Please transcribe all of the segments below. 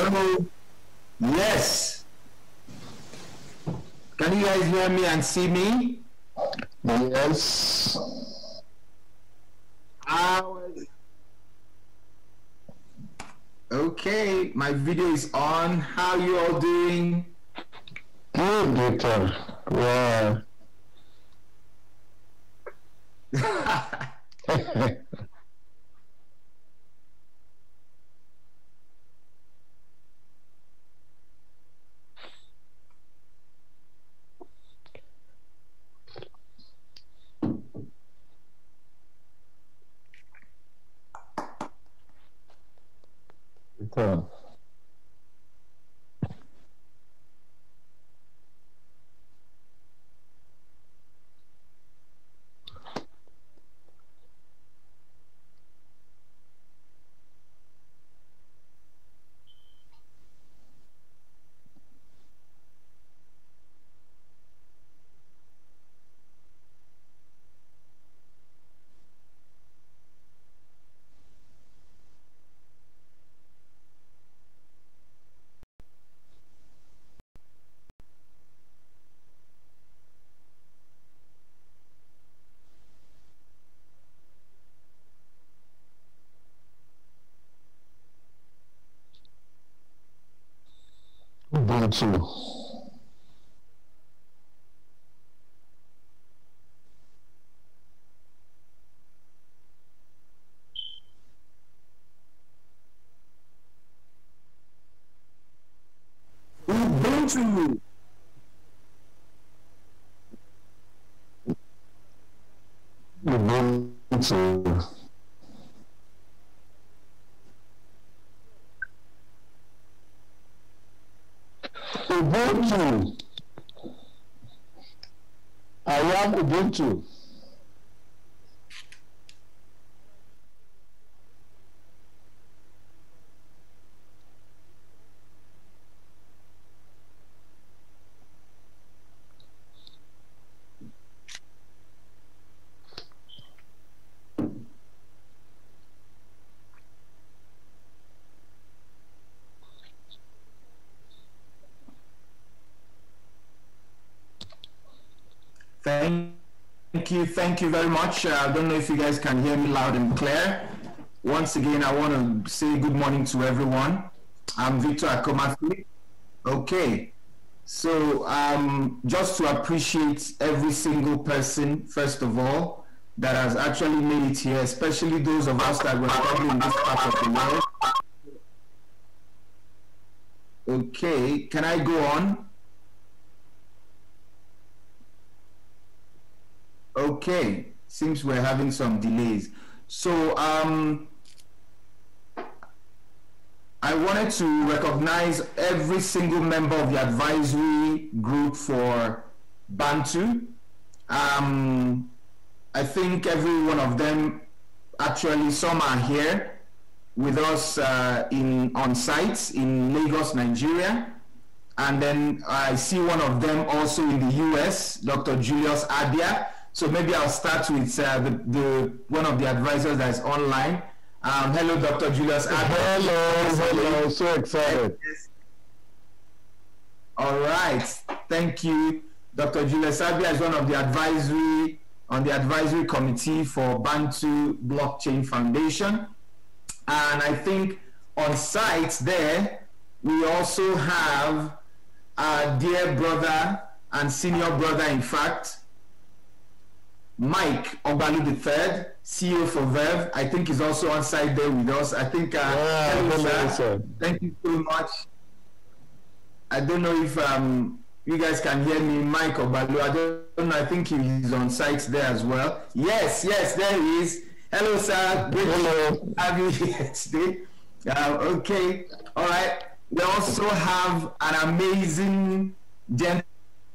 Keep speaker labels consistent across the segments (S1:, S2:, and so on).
S1: Hello. Yes. Can you guys hear me and see me?
S2: Yes.
S1: Ah, How Okay, my video is on. How you all doing?
S2: Good, Victor. Wow. Victor. Ubuntu.
S1: Ubuntu.
S2: Ubuntu. Ubuntu. I am Ubuntu.
S1: Thank you very much. Uh, I don't know if you guys can hear me loud and clear. Once again, I want to say good morning to everyone. I'm Victor Akoma-Philips. Okay, so um, just to appreciate every single person, first of all, that has actually made it here, especially those of us that were probably in this part of the world. Okay, can I go on? Okay, seems we're having some delays. So um, I wanted to recognize every single member of the advisory group for Bantu. Um, I think every one of them, actually some are here with us uh, in on site in Lagos, Nigeria. And then I see one of them also in the US, Dr. Julius Abia. So maybe I'll start with uh, the, the one of the advisors that is online. Um, hello, Dr. Julius.
S2: Hello, hello. So excited.
S1: All right. Thank you. Dr. Julius Abia is one of the advisory on the advisory committee for Bantu Blockchain Foundation. And I think on site there, we also have our dear brother and senior brother, in fact, Mike Ogbalu III, CEO for Verve. I think he's also on site there with us. I think, uh,
S2: Yeah,
S1: hello, sir.
S2: sir.
S1: Thank you so much. I don't know if um, you guys can hear me, Mike Ogbalu. I don't know. I think he's on site there as well. Yes, yes, there he is. Hello, sir. Great
S2: Hello.
S1: to have you here today. Uh, okay, all right. We also have an amazing gentleman.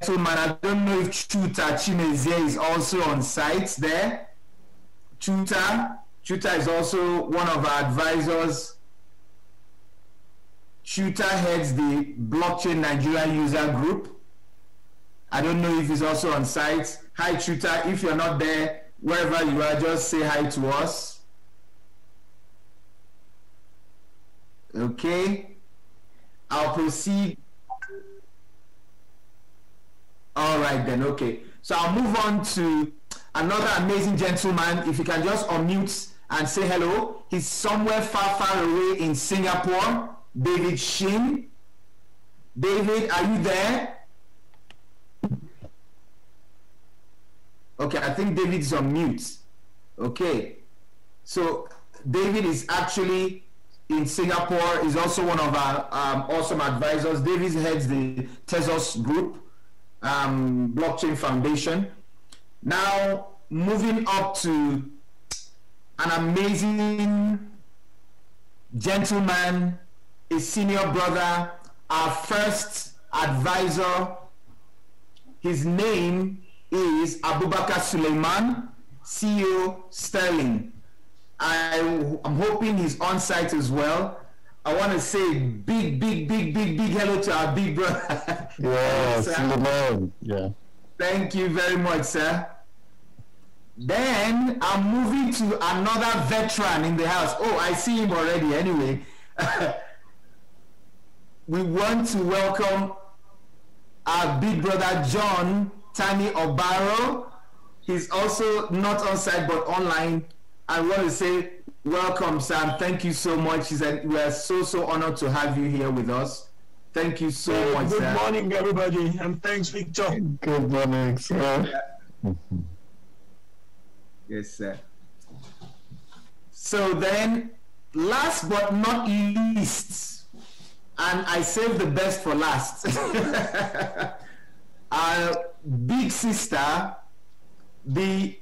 S1: I don't know if Chuta Chimezie is also on site there. Chuta, Chuta is also one of our advisors. Chuta heads the Blockchain Nigeria user group. I don't know if he's also on site. Hi, Chuta. If you're not there, wherever you are, just say hi to us. Okay. I'll proceed. All right then, okay. So I'll move on to another amazing gentleman. If you can just unmute and say hello. He's somewhere far, far away in Singapore. David Shin. David, are you there? Okay, I think David is on mute. Okay. So David is actually in Singapore, is also one of our um, awesome advisors. David heads the Tezos Group um, Blockchain Foundation. Now, moving up to an amazing gentleman, a senior brother, our first advisor. His name is Abubakar Suleiman, CEO Sterling. I, am hoping he's on site as well. I want to say big, big, big, big, big hello to our big brother.
S2: Yeah, Suleiman. Yeah.
S1: Thank you very much, sir. Then I'm moving to another veteran in the house. Oh, I see him already. Anyway, we want to welcome our big brother John Tani Obaro. He's also not on site but online. I want to say welcome, Sam. Thank you so much. we are so so honored to have you here with us. Thank you so much.
S3: Good
S1: Sam.
S3: morning, everybody, and thanks, Victor.
S2: Good morning, sir. Mm-hmm.
S1: Yes, sir. So then, last but not least, and I saved the best for last, our big sister, the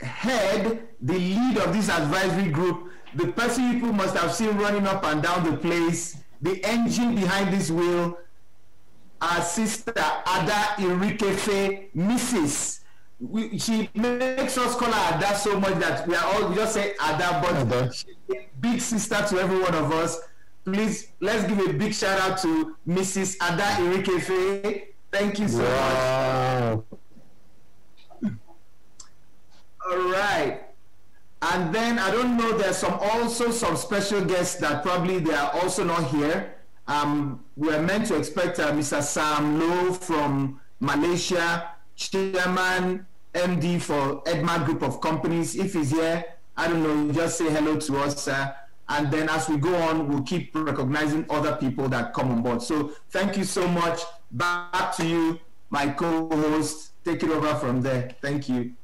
S1: head, the lead of this advisory group, the person people must have seen running up and down the place, the engine behind this wheel, our sister Ada Irikefe, Mrs we, she makes us call her Ada so much that we are all we just say Ada, but Ada. big sister to every one of us. Please let's give a big shout out to Mrs. Ada Irikefe. Thank you so wow. much. All right. And then I don't know, there's some also some special guests that probably they are also not here. Um, we're meant to expect uh, Mr. Sam Low from Malaysia chairman, MD for Edma Group of Companies. If he's here, I don't know, just say hello to us. And then as we go on, we'll keep recognizing other people that come on board. So thank you so much. Back to you, my co-host. Take it over from there. Thank you.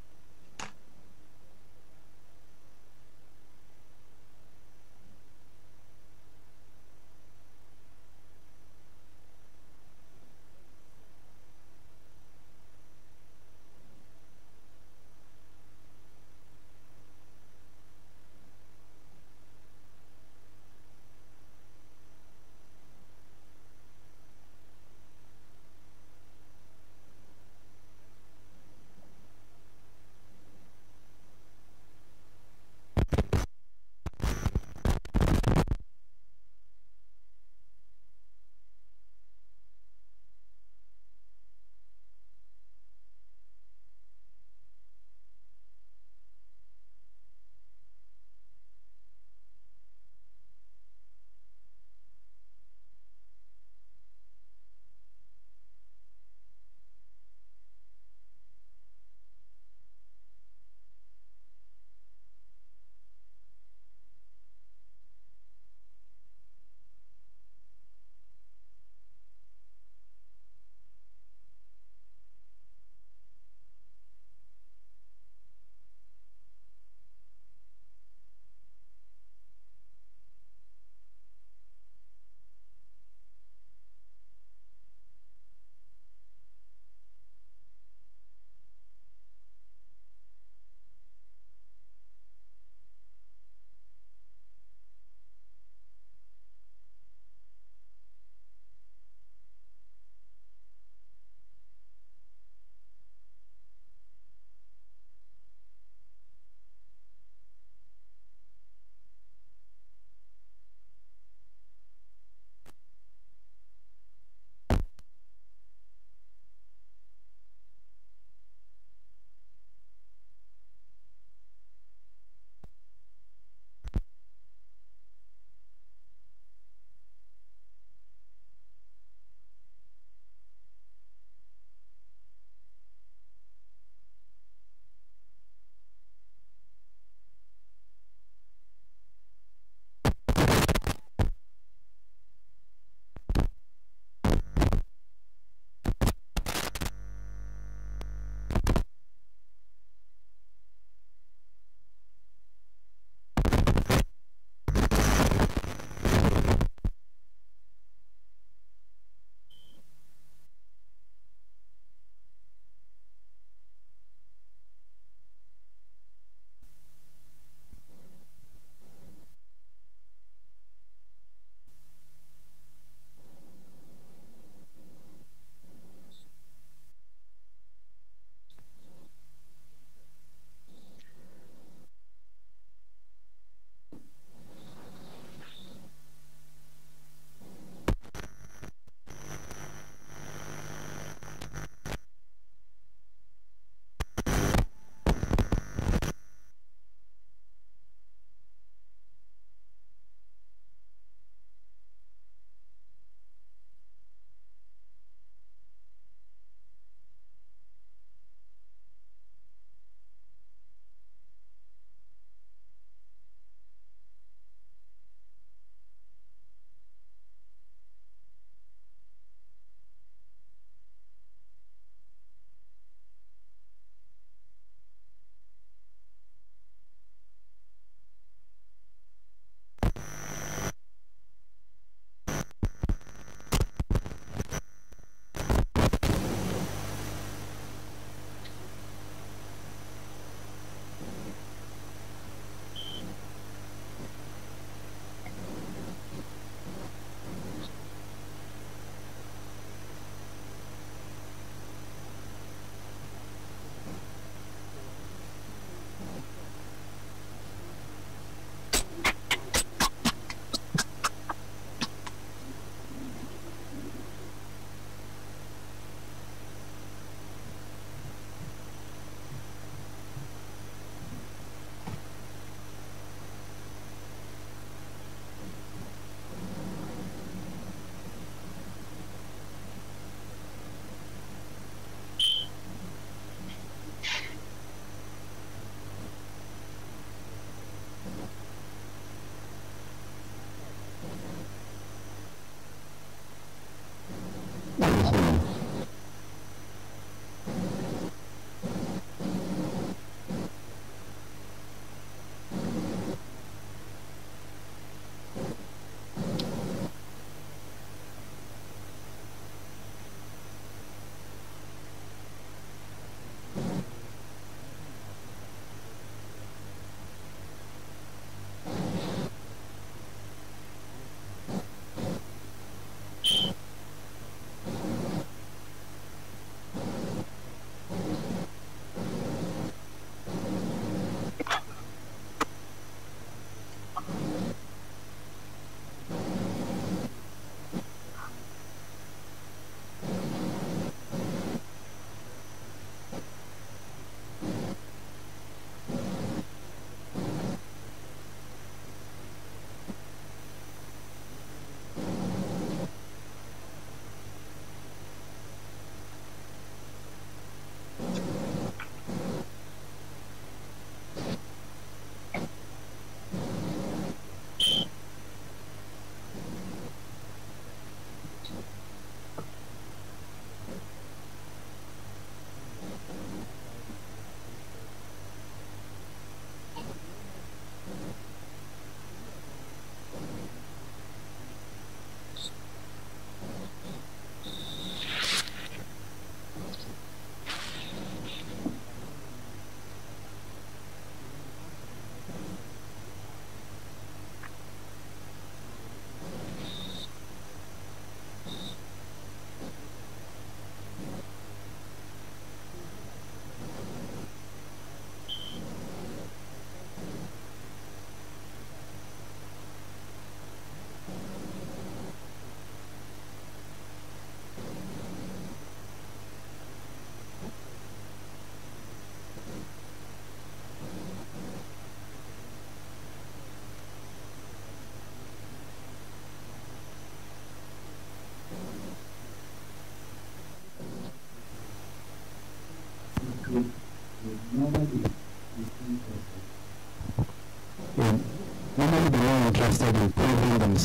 S4: Cool.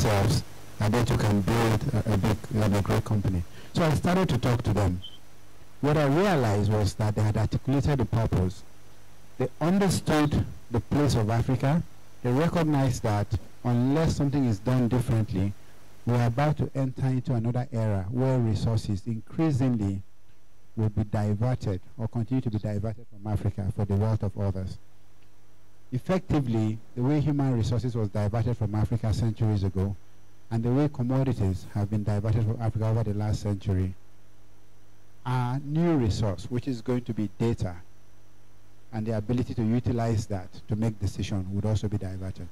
S4: Themselves and that you can build a, a big, a great company. So I started to talk to them. What I realized was that they had articulated the purpose. They understood the place of Africa. They recognized that unless something is done differently, we're about to enter into another era where resources increasingly will be diverted or continue to be diverted from Africa for the wealth of others. Effectively, the way human resources was diverted from Africa centuries ago and the way commodities have been diverted from Africa over the last century, our new resource, which is going to be data, and the ability to utilize that to make decisions would also be diverted.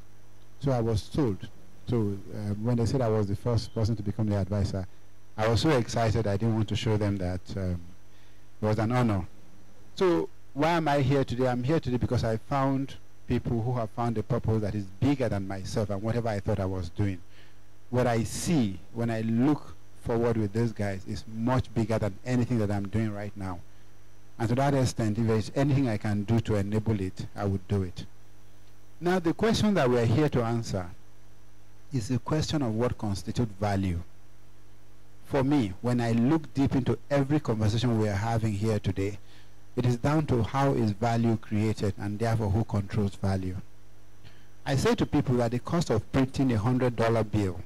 S4: So I was told, so um, when they said I was the first person to become the advisor, I was so excited I didn't want to show them that um, it was an honor. So why am I here today? I'm here today because I found people who have found a purpose that is bigger than myself and whatever I thought I was doing what I see when I look forward with these guys is much bigger than anything that I'm doing right now. And to that extent, if there's anything I can do to enable it, I would do it. Now, the question that we're here to answer is the question of what constitutes value. For me, when I look deep into every conversation we are having here today, it is down to how is value created and therefore who controls value. I say to people that the cost of printing a $100 bill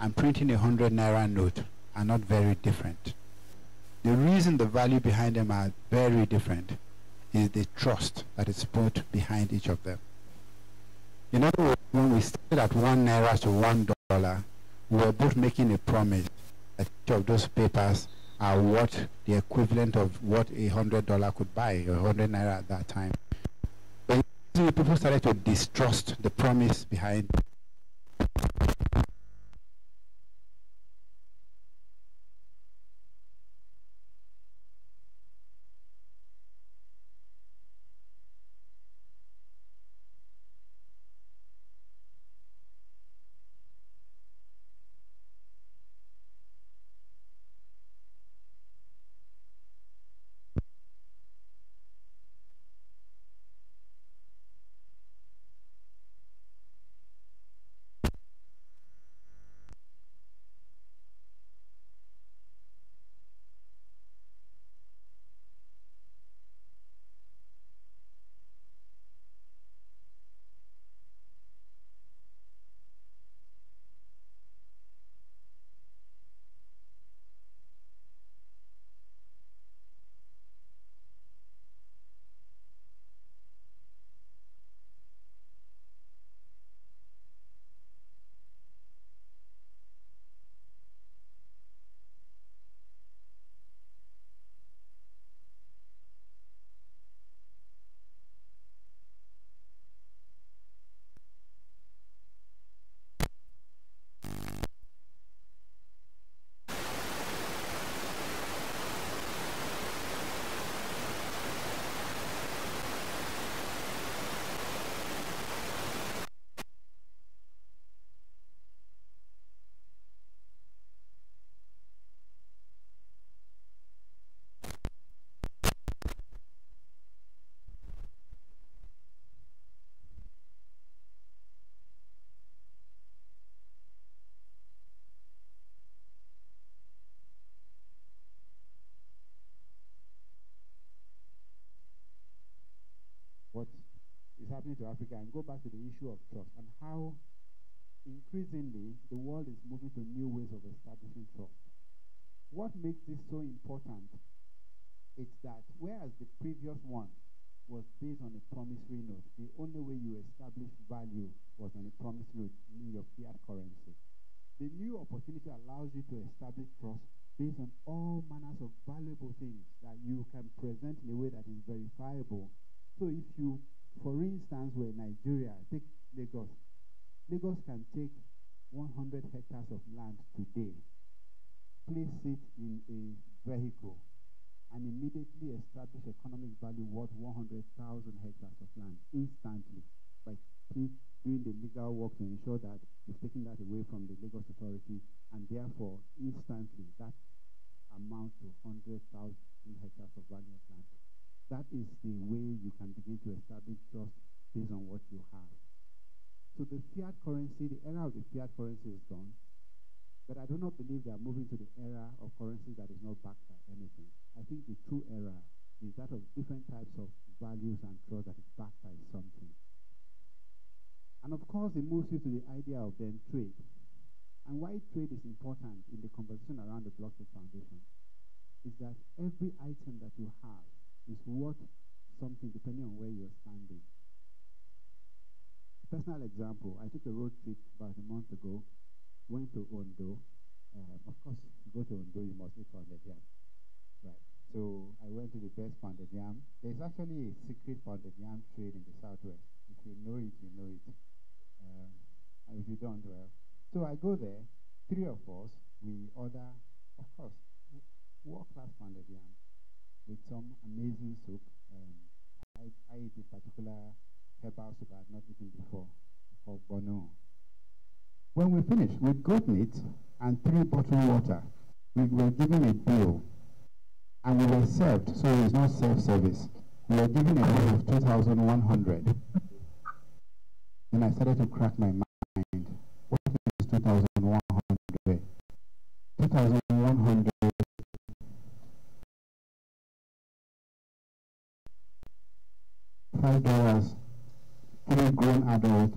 S4: and printing a 100 naira note are not very different. The reason the value behind them are very different is the trust that is put behind each of them. In other words, when we started at one naira to one dollar, we were both making a promise that each of those papers are what the equivalent of what a hundred dollar could buy, a hundred naira at that time. But people started to distrust the promise behind to Africa and go back to the issue of trust and how increasingly the world is moving to new ways of establishing trust. What makes this so important is that whereas the previous one was based on a promissory note, the only way you establish value was on a promissory note, in your fiat currency. The new opportunity allows you to establish trust based on all manners of valuable things that you can present in a way that is verifiable. So if you for instance, where Nigeria, take Lagos. Lagos can take 100 hectares of land today, place it in a vehicle, and immediately establish economic value worth 100,000 hectares of land instantly by doing the legal work to ensure that you've taken that away from the Lagos authority, and therefore instantly that amounts to 100,000 hectares of value of land. That is the way you can begin to establish trust based on what you have. So the fiat currency, the era of the fiat currency is gone. But I do not believe they are moving to the era of currency that is not backed by anything. I think the true era is that of different types of values and trust that is backed by something. And of course, it moves you to the idea of then trade. And why trade is important in the conversation around the Blockchain Foundation is that every item that you have is worth something depending on where you're standing. Personal example, I took a road trip about a month ago, went to Ondo. Uh, of course, you go to Ondo, you must eat pounded yam. Right. So I went to the best pounded yam. There's actually a secret pounded yam trade in the southwest. If you know it, you know it. Um, if you don't, well. So I go there, three of us, we order, of course, world-class pounded yam with some amazing soup. Um, I, I eat a particular herbal soup I had not eaten before, called Bono. When we finished with goat meat and three bottled water, we were given a bill and we were served, so it's not self-service. We were given a bill of 2,100. Then I started to crack my mind. What is 2,100? 2,100 five dollars. Three grown adult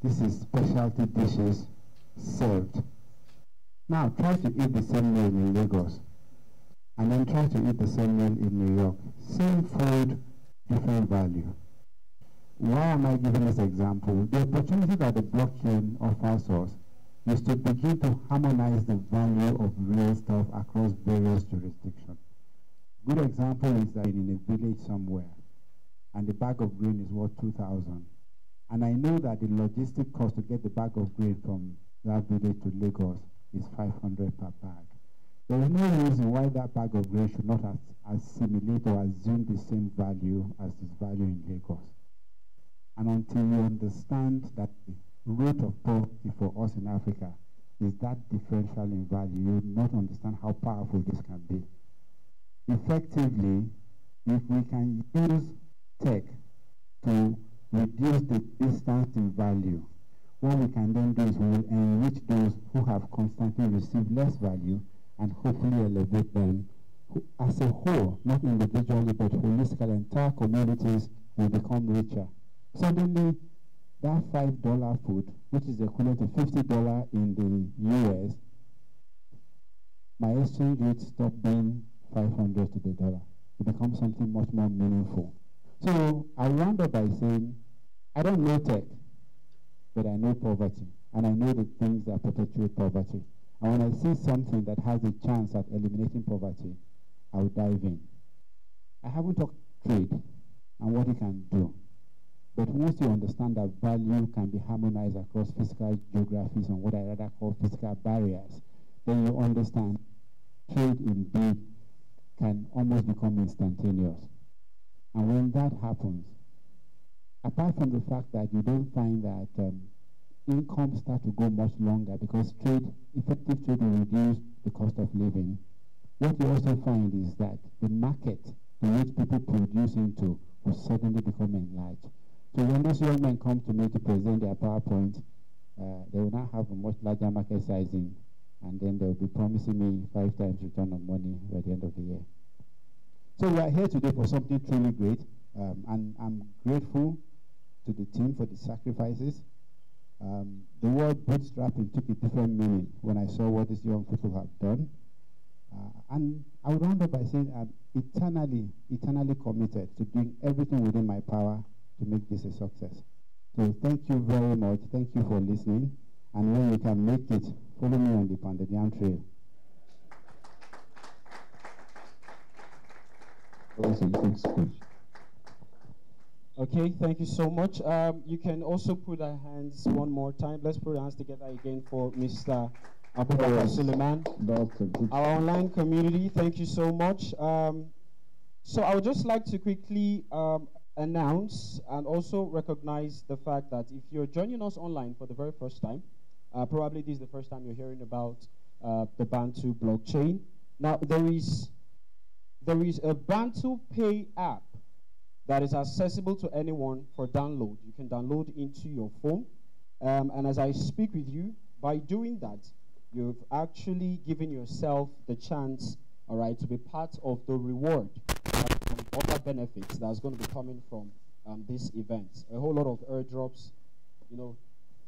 S4: this is specialty dishes served. Now try to eat the same meal in lagos and then try to eat the same meal in new york. Same food different value. Why am i giving this example? The opportunity that the blockchain offers us is to begin to harmonize the value of real stuff across various jurisdictions. Good example is that in a village somewhere and the bag of grain is worth 2000 and I know that the logistic cost to get the bag of grain from that village to Lagos is 500 per bag. There is no reason why that bag of grain should not as assimilate or assume the same value as this value in Lagos. And until you understand that the root of poverty for us in Africa is that differential in value, you will not understand how powerful this can be. Effectively, if we can use tech to reduce the distance in value. What we can then do is we will enrich those who have constantly received less value and hopefully elevate them as a whole, not individually but holistically, entire communities will become richer. Suddenly, that $5 food, which is equivalent to $50 in the US, my exchange rate stopped being 500 to the dollar. It becomes something much more meaningful. So I round up by saying, I don't know tech, but I know poverty, and I know the things that perpetuate poverty. And when I see something that has a chance at eliminating poverty, I will dive in. I haven't talked trade and what it can do. But once you understand that value can be harmonized across physical geographies and what I rather call physical barriers, then you understand trade indeed can almost become instantaneous. And when that happens, apart from the fact that you don't find that um, income start to go much longer because trade, effective trade will reduce the cost of living, what you also find is that the market to which people produce into will suddenly become enlarged. So when those young men come to me to present their PowerPoint, uh, they will now have a much larger market sizing, and then they'll be promising me five times return on money by the end of the year. So we are here today for something truly great, um, and I'm grateful to the team for the sacrifices. Um, the word bootstrapping took a different meaning when I saw what these young people have done. Uh, and I would round up by saying I'm eternally, eternally committed to doing everything within my power to make this a success. So thank you very much. Thank you for listening. And when you can make it, follow me on the Pounded Trail.
S5: Okay, thank you so much. Um, you can also put our hands one more time. Let's put our hands together again for Mr. Abubakar Suleiman. Our online community, thank you so much. Um, so I would just like to quickly um, announce and also recognize the fact that if you're joining us online for the very first time, uh, probably this is the first time you're hearing about uh, the Bantu blockchain. Now, there is there is a Bantu Pay app that is accessible to anyone for download. You can download into your phone. Um, and as I speak with you, by doing that, you've actually given yourself the chance, all right, to be part of the reward and other benefits that's going to be coming from um, this event. A whole lot of airdrops, you know,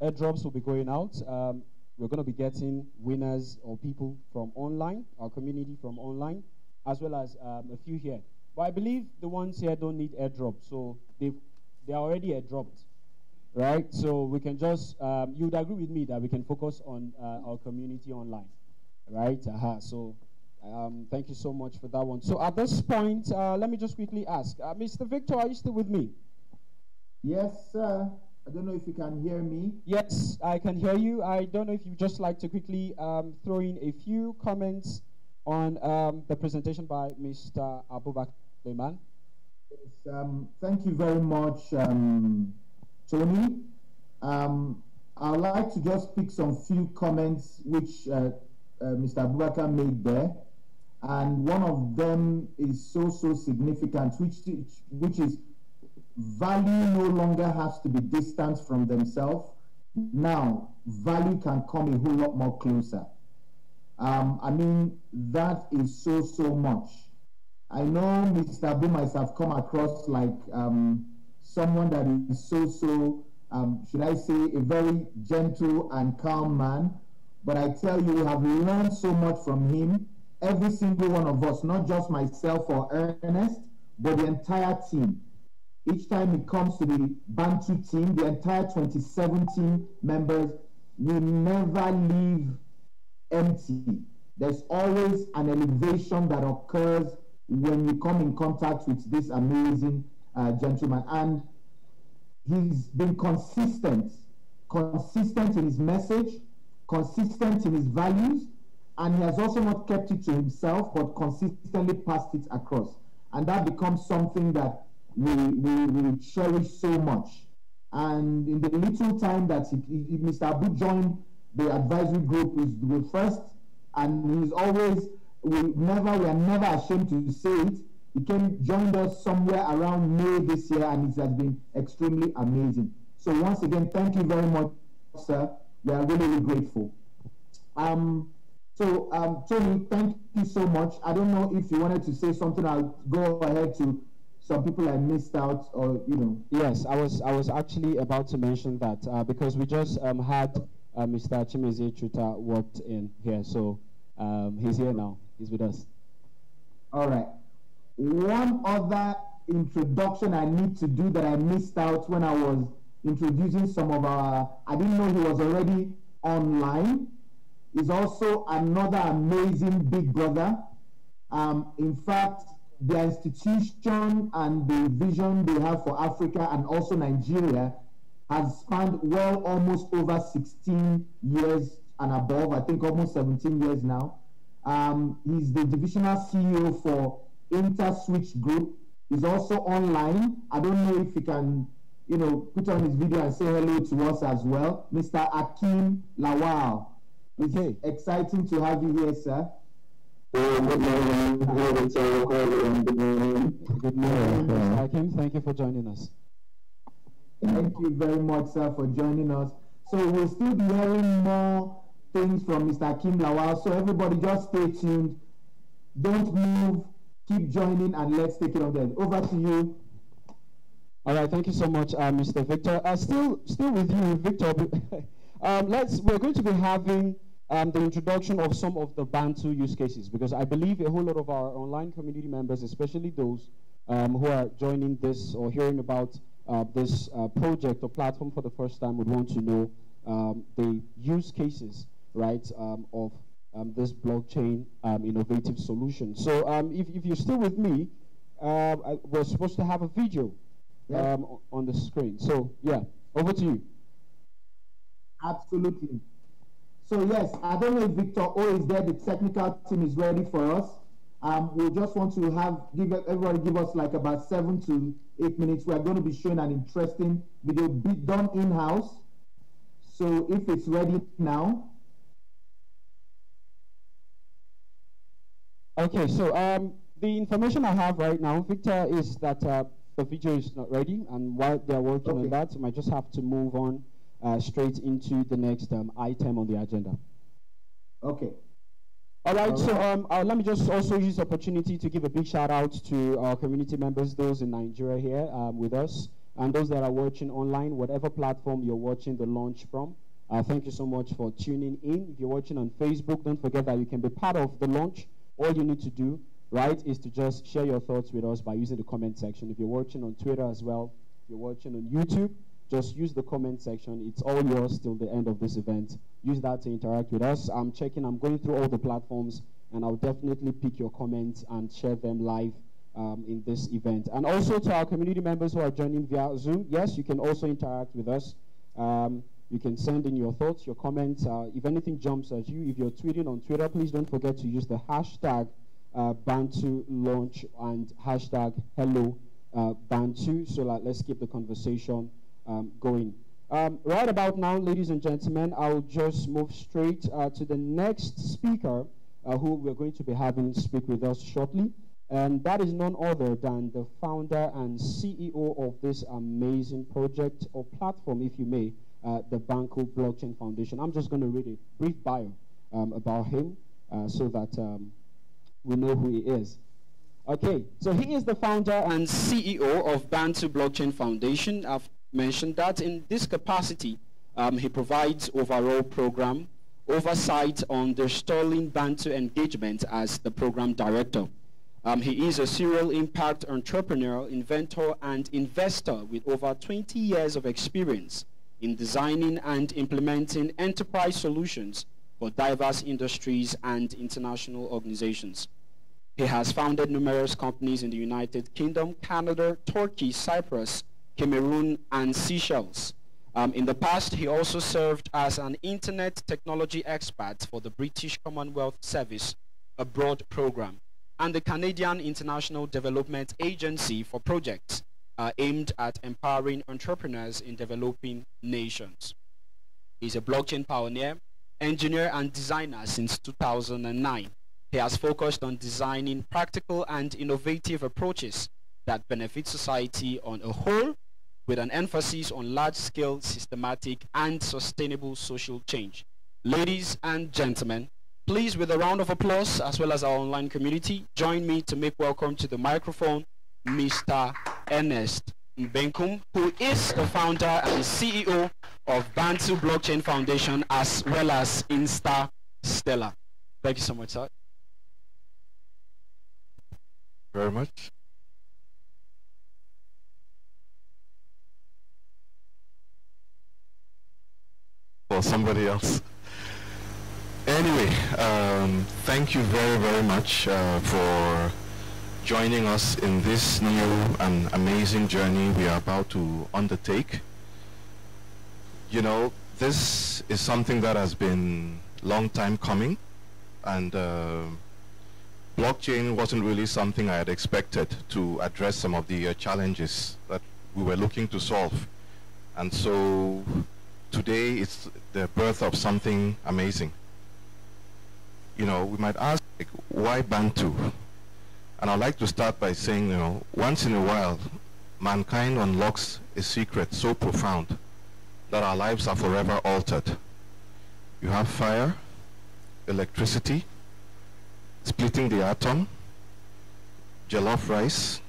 S5: airdrops will be going out. Um, we're going to be getting winners or people from online, our community from online, as well as um, a few here. But I believe the ones here don't need airdrop, so they they are already airdropped, right? So we can just um, you would agree with me that we can focus on uh, our community online, right? Aha. So um, thank you so much for that one. So at this point, uh, let me just quickly ask, uh, Mr. Victor, are you still with me?
S1: Yes, sir. I don't know if you can hear me.
S5: Yes, I can hear you. I don't know if you'd just like to quickly um, throw in a few comments on um, the presentation by Mr. Abubakar Suleiman.
S1: Yes, um, thank you very much, um, Tony. Um, I'd like to just pick some few comments which uh, uh, Mr. Abubakar made there. And one of them is so, so significant, which, which is value no longer has to be distant from themselves. Now, value can come a whole lot more closer. Um, I mean, that is so, so much. I know Mr. Abu myself come across like um, someone that is so, so, um, should I say, a very gentle and calm man. But I tell you, we have learned so much from him. Every single one of us, not just myself or Ernest, but the entire team. Each time it comes to the Bantu team, the entire 2017 members, we never leave empty. There's always an elevation that occurs when you come in contact with this amazing uh, gentleman. And he's been consistent, consistent in his message, consistent in his values, and he has also not kept it to himself, but consistently passed it across. And that becomes something that we, we, we cherish so much. And in the little time that he, he, Mr. Abu joined the advisory group is the first, and he's always we never we are never ashamed to say it. He came joined us somewhere around May this year, and it has been extremely amazing. So once again, thank you very much, sir. We are really, really grateful. Um, so um, Tony, thank you so much. I don't know if you wanted to say something. I'll go ahead to some people I missed out, or you know.
S5: Yes, I was I was actually about to mention that uh, because we just um, had uh, Mr. Chimezie Chuta walked in here, so um, he's here now. He's with us.
S1: All right. One other introduction I need to do that I missed out when I was introducing some of our. I didn't know he was already online. Is also another amazing big brother. Um, in fact, the institution and the vision they have for Africa and also Nigeria has spanned well almost over 16 years and above, I think almost 17 years now. Um, he's the divisional CEO for InterSwitch Group. He's also online. I don't know if he can, you know, put on his video and say hello to us as well. Mr. Akeem Lawal. It's okay. exciting to have you here, sir.
S2: Good morning. Good morning.
S5: Good morning. Hakim, thank you for joining us.
S1: Thank you very much, sir, for joining us. So we'll still be hearing more things from Mr. Kim Lawal. So everybody just stay tuned. Don't move. Keep joining and let's take it on there. Over to you.
S5: All right, thank you so much, uh, Mr. Victor. Uh, still, still with you, Victor. um, let's. We're going to be having um, the introduction of some of the Bantu use cases, because I believe a whole lot of our online community members, especially those um, who are joining this or hearing about uh, this uh, project or platform for the first time would want to know um, the use cases, right, um, of um, this blockchain um, innovative solution. So if, if you're still with me, uh, we're supposed to have a video yeah. on the screen. So yeah, over to you.
S1: Absolutely. So yes, I don't know if Victor O is there. The technical team is ready for us. Um, we just want to have give everybody give us like about seven to eight minutes. We are going to be showing an interesting video be done in house. So if it's ready now.
S5: Okay, so um, the information I have right now, Victor, is that uh, the video is not ready, and while they're working okay. on that, I might just have to move on uh, straight into the next um, item on the agenda.
S1: Okay.
S5: All right, so um, uh, let me just also use the opportunity to give a big shout out to our community members, those in Nigeria here um, with us, and those that are watching online, whatever platform you're watching the launch from. Uh, thank you so much for tuning in. If you're watching on Facebook, don't forget that you can be part of the launch. All you need to do, right, is to just share your thoughts with us by using the comment section. If you're watching on Twitter as well, if you're watching on YouTube, just use the comment section. It's all yours till the end of this event. Use that to interact with us. I'm checking, I'm going through all the platforms, and I'll definitely pick your comments and share them live um, in this event. And also to our community members who are joining via Zoom, yes, you can also interact with us. Um, you can send in your thoughts, your comments. Uh, if anything jumps at you, if you're tweeting on Twitter, please don't forget to use the hashtag uh, Bantu launch and hashtag hello uh, Bantu. So like, let's keep the conversation um, going. Um, right about now, ladies and gentlemen, I'll just move straight uh, to the next speaker uh, who we're going to be having speak with us shortly. And that is none other than the founder and CEO of this amazing project or platform, if you may, uh, the Bantu Blockchain Foundation. I'm just going to read a brief bio um, about him uh, so that um, we know who he is. Okay, so he is the founder and CEO of Bantu Blockchain Foundation. I've mentioned that in this capacity, um, he provides overall program oversight on the Sterling Bantu engagement as the program director. Um, he is a serial impact entrepreneur, inventor, and investor with over 20 years of experience in designing and implementing enterprise solutions for diverse industries and international organizations. He has founded numerous companies in the United Kingdom, Canada, Turkey, Cyprus, Cameroon, and Seychelles. Um, in the past, he also served as an internet technology expert for the British Commonwealth Service Abroad Program and the Canadian International Development Agency for projects uh, aimed at empowering entrepreneurs in developing nations. He's a blockchain pioneer, engineer, and designer since 2009. He has focused on designing practical and innovative approaches that benefit society on a whole with an emphasis on large-scale, systematic, and sustainable social change. Ladies and gentlemen, please, with a round of applause, as well as our online community, join me to make welcome to the microphone Mr. Ernest Mbenkum, who is the founder and CEO of Bantu Blockchain Foundation, as well as Insta Stella. Thank you so much, sir.
S6: Very much. Or somebody else. Anyway, um, thank you very, very much uh, for joining us in this new and amazing journey we are about to undertake. You know, this is something that has been long time coming and uh, blockchain wasn't really something I had expected to address some of the uh, challenges that we were looking to solve. And so today it's the birth of something amazing. You know, we might ask, like, why Bantu? And I'd like to start by saying, you know, once in a while, mankind unlocks a secret so profound that our lives are forever altered. You have fire, electricity, splitting the atom, jollof rice.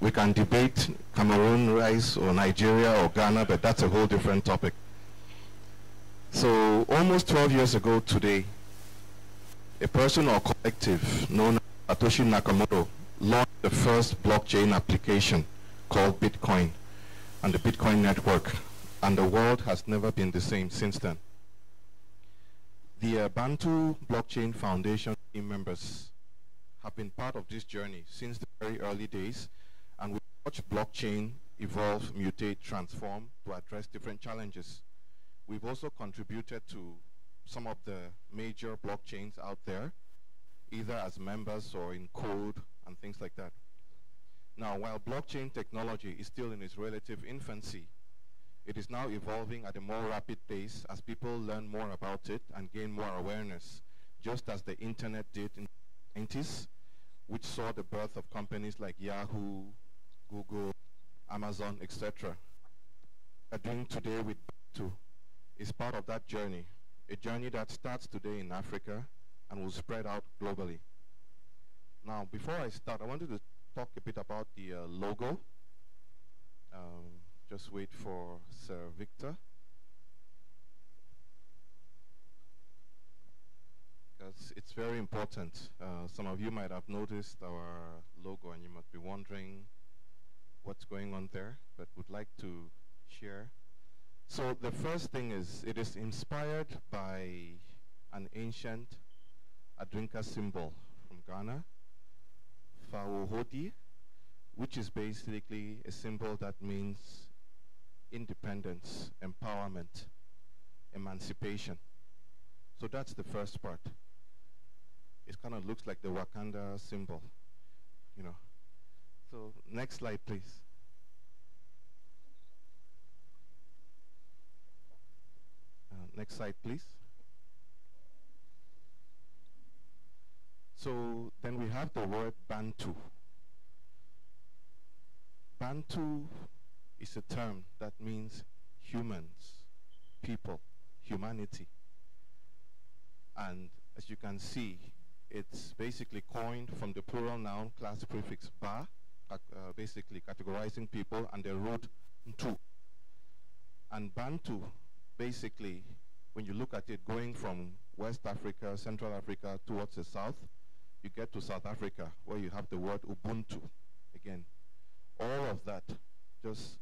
S6: We can debate Cameroon rice or Nigeria or Ghana, but that's a whole different topic. So almost 12 years ago today, a person or collective known as Satoshi Nakamoto launched the first blockchain application called Bitcoin and the Bitcoin network. And the world has never been the same since then. The uh, Bantu Blockchain Foundation team members have been part of this journey since the very early days and we watch blockchain evolve, mutate, transform to address different challenges. We've also contributed to some of the major blockchains out there, either as members or in code and things like that. Now, while blockchain technology is still in its relative infancy, it is now evolving at a more rapid pace as people learn more about it and gain more awareness, just as the internet did in the 90s, which saw the birth of companies like Yahoo, Google, Amazon, etc., are doing today with Bantu is part of that journey, a journey that starts today in Africa and will spread out globally. Now, before I start, I wanted to talk a bit about the uh, logo. Um, just wait for Sir Victor. Because it's very important. Uh, some of you might have noticed our logo and you might be wondering what's going on there, but would like to share. So the first thing is it is inspired by an ancient Adinkra symbol from Ghana, Fawohodie, which is basically a symbol that means independence, empowerment, emancipation. So that's the first part. It kind of looks like the Wakanda symbol, you know. So next slide, please. Uh, next slide, please. So then we have the word Bantu. Bantu is a term that means humans, people, humanity. And as you can see, it's basically coined from the plural noun class prefix ba, uh, basically categorizing people, and the root ntu. And Bantu, basically, when you look at it going from West Africa, Central Africa towards the south, you get to South Africa where you have the word Ubuntu again. All of that just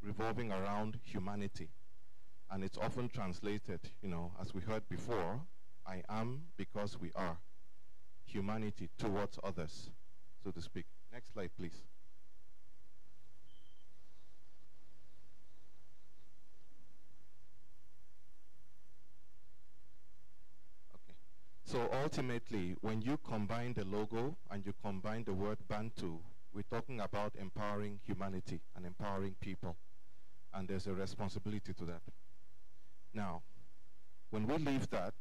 S6: revolving around humanity. And it's often translated, you know, as we heard before, I am because we are. Humanity towards others, so to speak. Next slide, please. So ultimately, when you combine the logo and you combine the word Bantu, we're talking about empowering humanity and empowering people. And there's a responsibility to that. Now, when we leave that,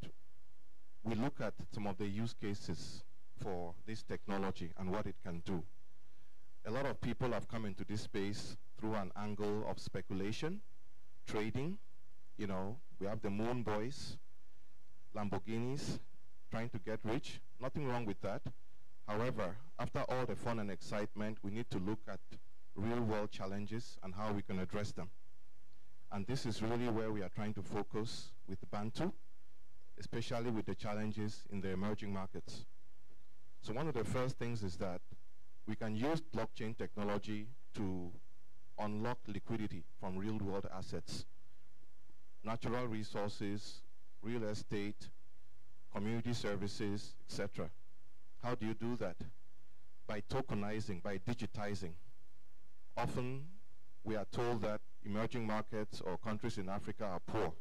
S6: we look at some of the use cases for this technology and what it can do. A lot of people have come into this space through an angle of speculation, trading. You know, we have the Moon Boys, Lamborghinis, trying to get rich. Nothing wrong with that. However, after all the fun and excitement, we need to look at real world challenges and how we can address them. And this is really where we are trying to focus with Bantu, especially with the challenges in the emerging markets. So one of the first things is that we can use blockchain technology to unlock liquidity from real world assets, natural resources, real estate, community services, etc. How do you do that? By tokenizing, by digitizing. Often we are told that emerging markets or countries in Africa are poor,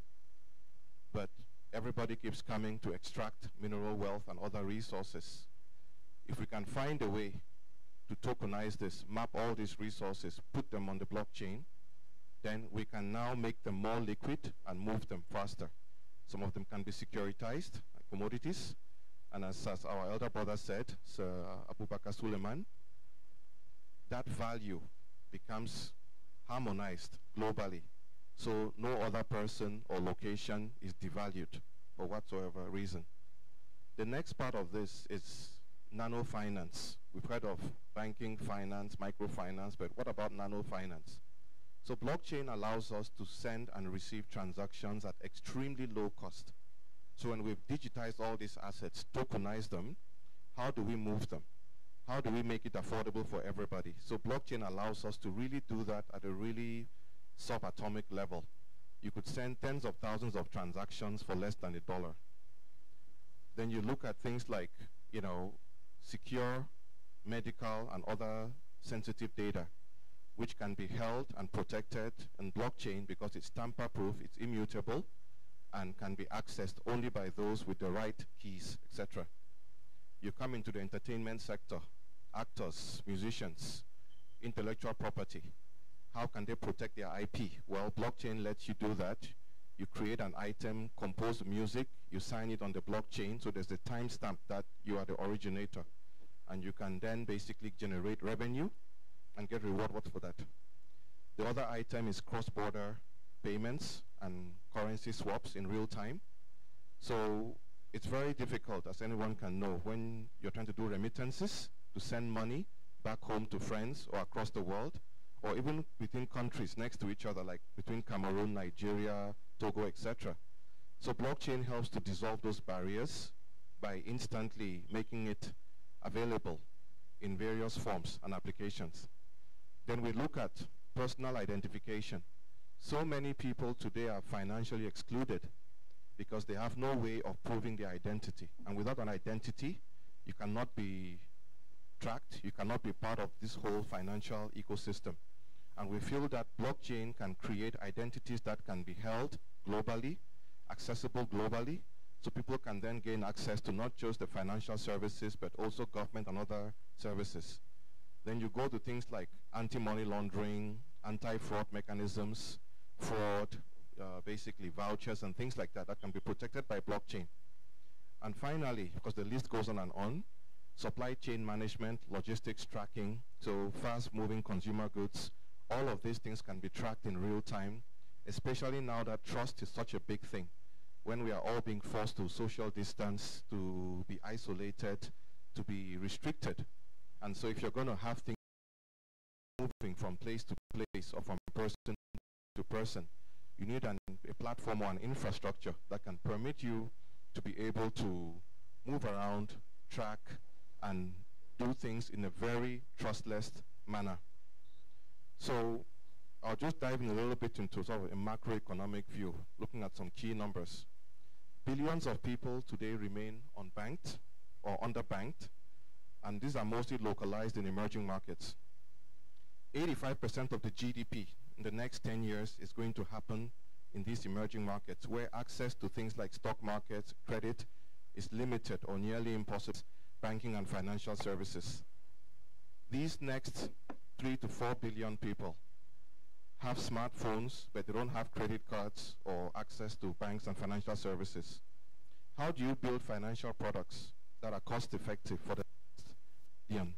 S6: but everybody keeps coming to extract mineral wealth and other resources. If we can find a way to tokenize this, map all these resources, put them on the blockchain, then we can now make them more liquid and move them faster. Some of them can be securitized, commodities. And as, as our elder brother said, Sir Abubakar Suleiman, that value becomes harmonized globally. So no other person or location is devalued for whatsoever reason. The next part of this is nano finance. We've heard of banking, finance, microfinance, but what about nano finance? So blockchain allows us to send and receive transactions at extremely low cost. So when we've digitized all these assets, tokenized them, how do we move them? How do we make it affordable for everybody? So blockchain allows us to really do that at a really subatomic level. You could send tens of thousands of transactions for less than a dollar. Then you look at things like, you know, secure medical and other sensitive data, which can be held and protected in blockchain because it's tamper-proof, it's immutable, and can be accessed only by those with the right keys, etc. You come into the entertainment sector, actors, musicians, intellectual property. How can they protect their IP? Well, blockchain lets you do that. You create an item, compose music, you sign it on the blockchain, so there's a timestamp that you are the originator. And you can then basically generate revenue and get reward for that. The other item is cross-border payments and currency swaps in real time. So it's very difficult, as anyone can know, when you're trying to do remittances to send money back home to friends or across the world, or even between countries next to each other, like between Cameroon, Nigeria, Togo, etc. So blockchain helps to dissolve those barriers by instantly making it available in various forms and applications. Then we look at personal identification. So many people today are financially excluded because they have no way of proving their identity. And without an identity, you cannot be tracked, you cannot be part of this whole financial ecosystem. And we feel that blockchain can create identities that can be held globally, accessible globally, so people can then gain access to not just the financial services, but also government and other services. Then you go to things like anti-money laundering, anti-fraud mechanisms, fraud, uh, basically vouchers and things like that that can be protected by blockchain. And finally, because the list goes on and on, supply chain management, logistics tracking, so fast-moving consumer goods, all of these things can be tracked in real time, especially now that trust is such a big thing. When we are all being forced to social distance, to be isolated, to be restricted. And so if you're going to have things moving from place to place or from person to person, you need an, a platform or an infrastructure that can permit you to be able to move around, track, and do things in a very trustless manner. So I'll just dive in a little bit into sort of a macroeconomic view, looking at some key numbers. Billions of people today remain unbanked or underbanked, and these are mostly localized in emerging markets. 85% of the GDP in the next 10 years is going to happen in these emerging markets where access to things like stock markets, credit is limited or nearly impossible, banking and financial services. These next 3 to 4 billion people have smartphones, but they don't have credit cards or access to banks and financial services. How do you build financial products that are cost effective for the billion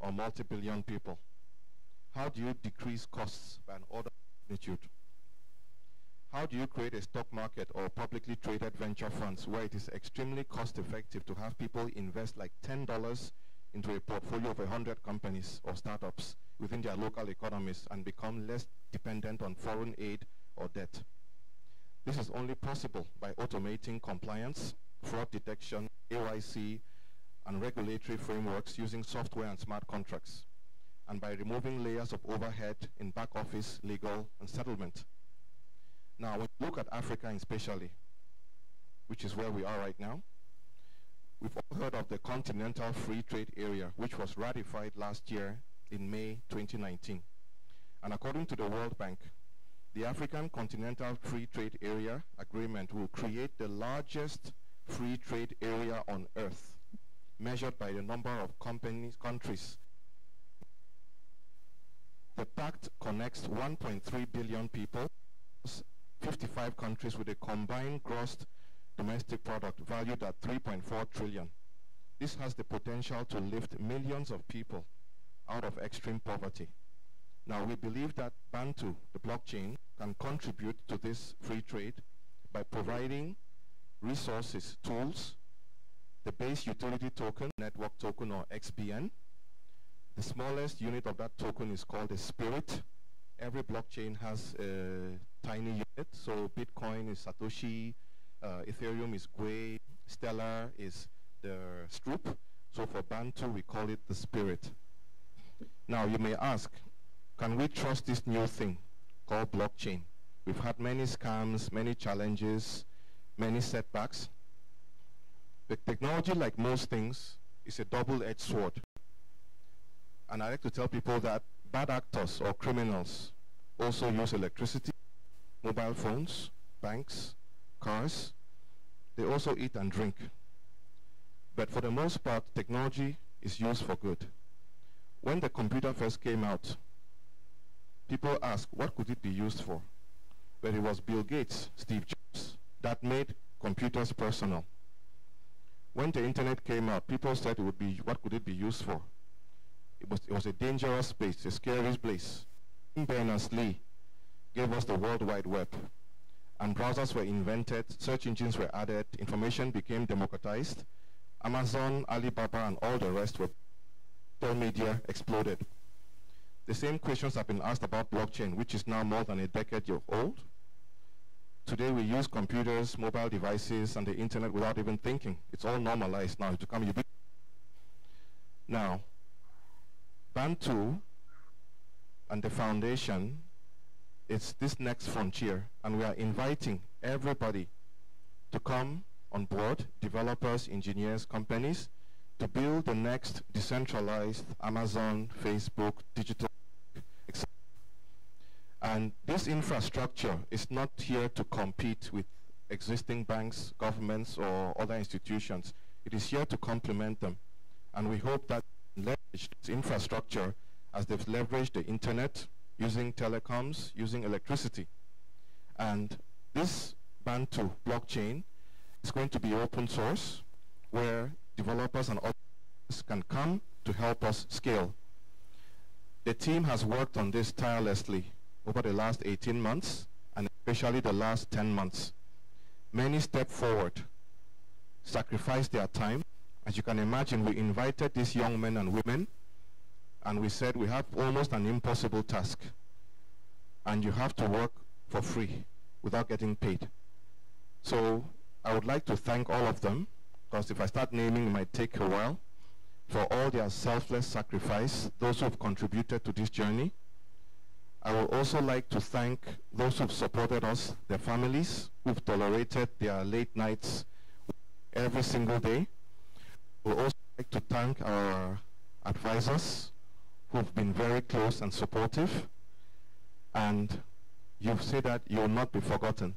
S6: or multi-billion people? How do you decrease costs by an order of magnitude? How do you create a stock market or publicly traded venture funds where it is extremely cost effective to have people invest like $10 into a portfolio of 100 companies or startups within their local economies and become less dependent on foreign aid or debt? This is only possible by automating compliance, fraud detection, KYC, and regulatory frameworks using software and smart contracts and by removing layers of overhead in back office, legal, and settlement. Now, when we look at Africa especially, which is where we are right now, we've all heard of the Continental Free Trade Area, which was ratified last year in May 2019. And according to the World Bank, the African Continental Free Trade Area Agreement will create the largest free trade area on earth, measured by the number of companies, countries the pact connects 1.3 billion people, 55 countries with a combined gross domestic product valued at 3.4 trillion. This has the potential to lift millions of people out of extreme poverty. Now we believe that Bantu, the blockchain, can contribute to this free trade by providing resources, tools, the base utility token, network token or XBN, the smallest unit of that token is called a spirit. Every blockchain has a tiny unit. So Bitcoin is Satoshi, uh, Ethereum is Gwei, Stellar is the Stroop. So for Bantu, we call it the spirit. Now you may ask, can we trust this new thing called blockchain? We've had many scams, many challenges, many setbacks. The technology, like most things, is a double-edged sword. And I like to tell people that bad actors or criminals also use electricity, mobile phones, banks, cars. They also eat and drink. But for the most part, technology is used for good. When the computer first came out, people asked, what could it be used for? But it was Bill Gates, Steve Jobs, that made computers personal. When the internet came out, people said it would be, what could it be used for? It was, it was a dangerous place, a scary place. Berners-Lee gave us the World Wide Web. And browsers were invented, search engines were added, information became democratized. Amazon, Alibaba, and all the rest were media exploded. The same questions have been asked about blockchain, which is now more than a decade old. Today we use computers, mobile devices, and the internet without even thinking. It's all normalized now. It's become ubiquitous. Now, Bantu and the foundation is this next frontier, and we are inviting everybody to come on board, developers, engineers, companies, to build the next decentralized Amazon, Facebook, digital, etc. And this infrastructure is not here to compete with existing banks, governments, or other institutions. It is here to complement them. And we hope that leverage this infrastructure as they've leveraged the internet, using telecoms, using electricity. And this Bantu blockchain is going to be open source, where developers and others can come to help us scale. The team has worked on this tirelessly over the last 18 months, and especially the last 10 months. Many stepped forward, sacrificed their time. As you can imagine, we invited these young men and women and we said we have almost an impossible task and you have to work for free without getting paid. So I would like to thank all of them because if I start naming it might take a while for all their selfless sacrifice, those who have contributed to this journey. I would also like to thank those who've supported us, their families, who've tolerated their late nights every single day. We would also like to thank our advisors, who've been very close and supportive, and you've said that you'll not be forgotten.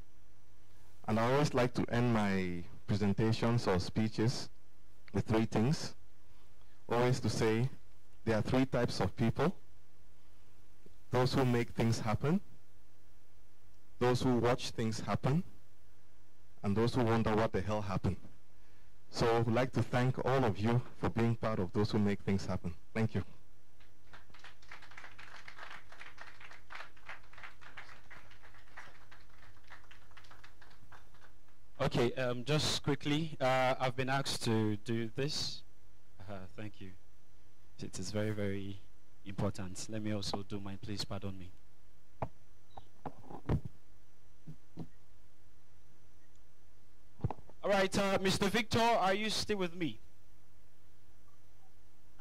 S6: And I always like to end my presentations or speeches with three things. Always to say there are three types of people. Those who make things happen, those who watch things happen, and those who wonder what the hell happened. So I would like to thank all of you for being part of those who make things happen. Thank you.
S5: Okay, um, just quickly, uh, I've been asked to do this. Uh, thank you. It is very, very important. Let me also do mine. Please pardon me. All right, uh, Mr. Victor, are you still with me?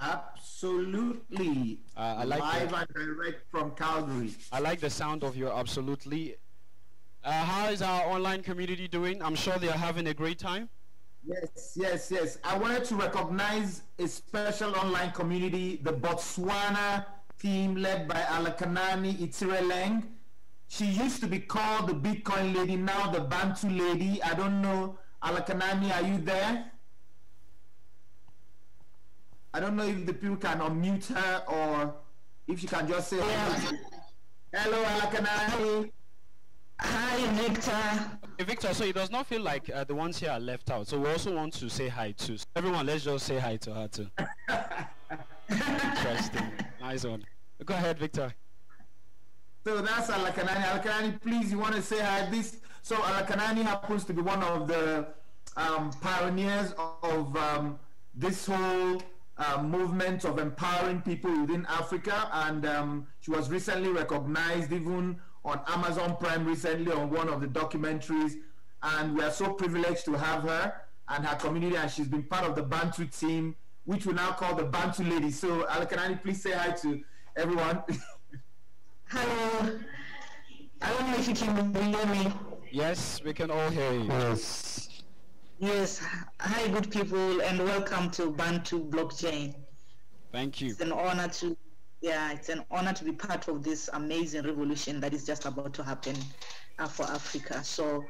S1: Absolutely.
S5: Uh, I like
S1: Live
S5: the,
S1: and direct from Calgary.
S5: I like the sound of your absolutely. Uh, how is our online community doing? I'm sure they are having a great time.
S1: Yes, yes, yes. I wanted to recognize a special online community, the Botswana team led by Alakanani Itireleng. She used to be called the Bitcoin lady, now the Bantu lady. I don't know. Alakanani, are you there? I don't know if the people can unmute her or if she can just say hello, Alakanani.
S7: Hi, Victor.
S5: Hey, Victor, so it does not feel like uh, the ones here are left out. So we also want to say hi too. So everyone, let's just say hi to her too. Interesting. Nice one. Go ahead, Victor.
S1: So that's Alakanani. Alakanani, please, you want to say hi? This so Alakanani happens to be one of the um, pioneers of um, this whole uh, movement of empowering people within Africa, and um, she was recently recognized even on Amazon Prime recently on one of the documentaries, and we are so privileged to have her and her community, and she's been part of the Bantu team, which we now call the Bantu Lady. So Alakanani, please say hi to everyone.
S7: Hello. I don't know if you can hear me.
S5: Yes, we can all hear you.
S2: Yes.
S7: Yes. Hi, good people, and welcome to Bantu Blockchain.
S5: Thank you.
S7: It's an honor to, yeah, it's an honor to be part of this amazing revolution that is just about to happen uh, for Africa. So,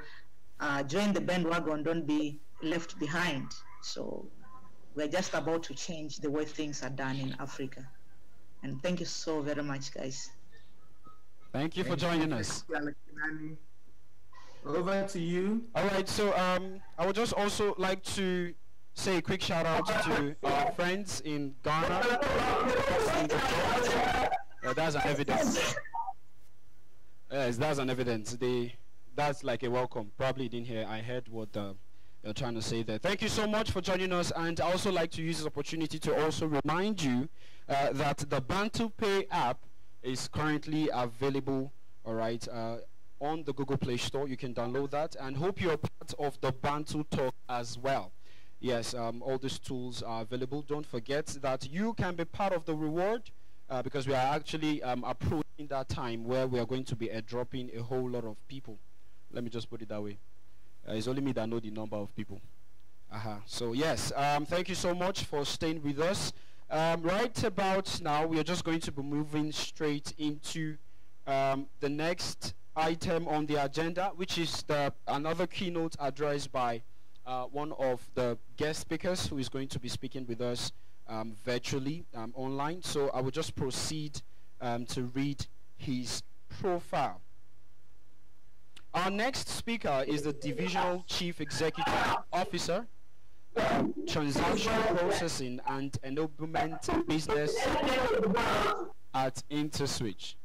S7: uh, join the bandwagon. Don't be left behind. So, we're just about to change the way things are done in Africa. And thank you so very much, guys.
S5: Thank you for joining us.
S1: Over to you.
S5: All right, so um, I would just also like to say a quick shout out to our friends in Ghana. Uh, that's an evidence. Yes, that's an evidence. They, that's like a welcome. Probably didn't hear. I heard what the, you're trying to say there. Thank you so much for joining us. And I also like to use this opportunity to also remind you uh, that the Bantu Pay app is currently available, all right, uh, on the Google Play Store. You can download that and hope you're part of the Bantu Talk as well. Yes, um, all these tools are available. Don't forget that you can be part of the reward uh, because we are actually um, approaching that time where we are going to be dropping a whole lot of people. Let me just put it that way. Uh, it's only me that know the number of people. Uh -huh. So yes, um, thank you so much for staying with us. Um, right about now, we are just going to be moving straight into um, the next item on the agenda, which is the another keynote address by uh, one of the guest speakers who is going to be speaking with us um, virtually um, online. So I will just proceed um, to read his profile. Our next speaker is the Divisional Chief Executive Officer, Transaction Processing and Enablement Business at InterSwitch.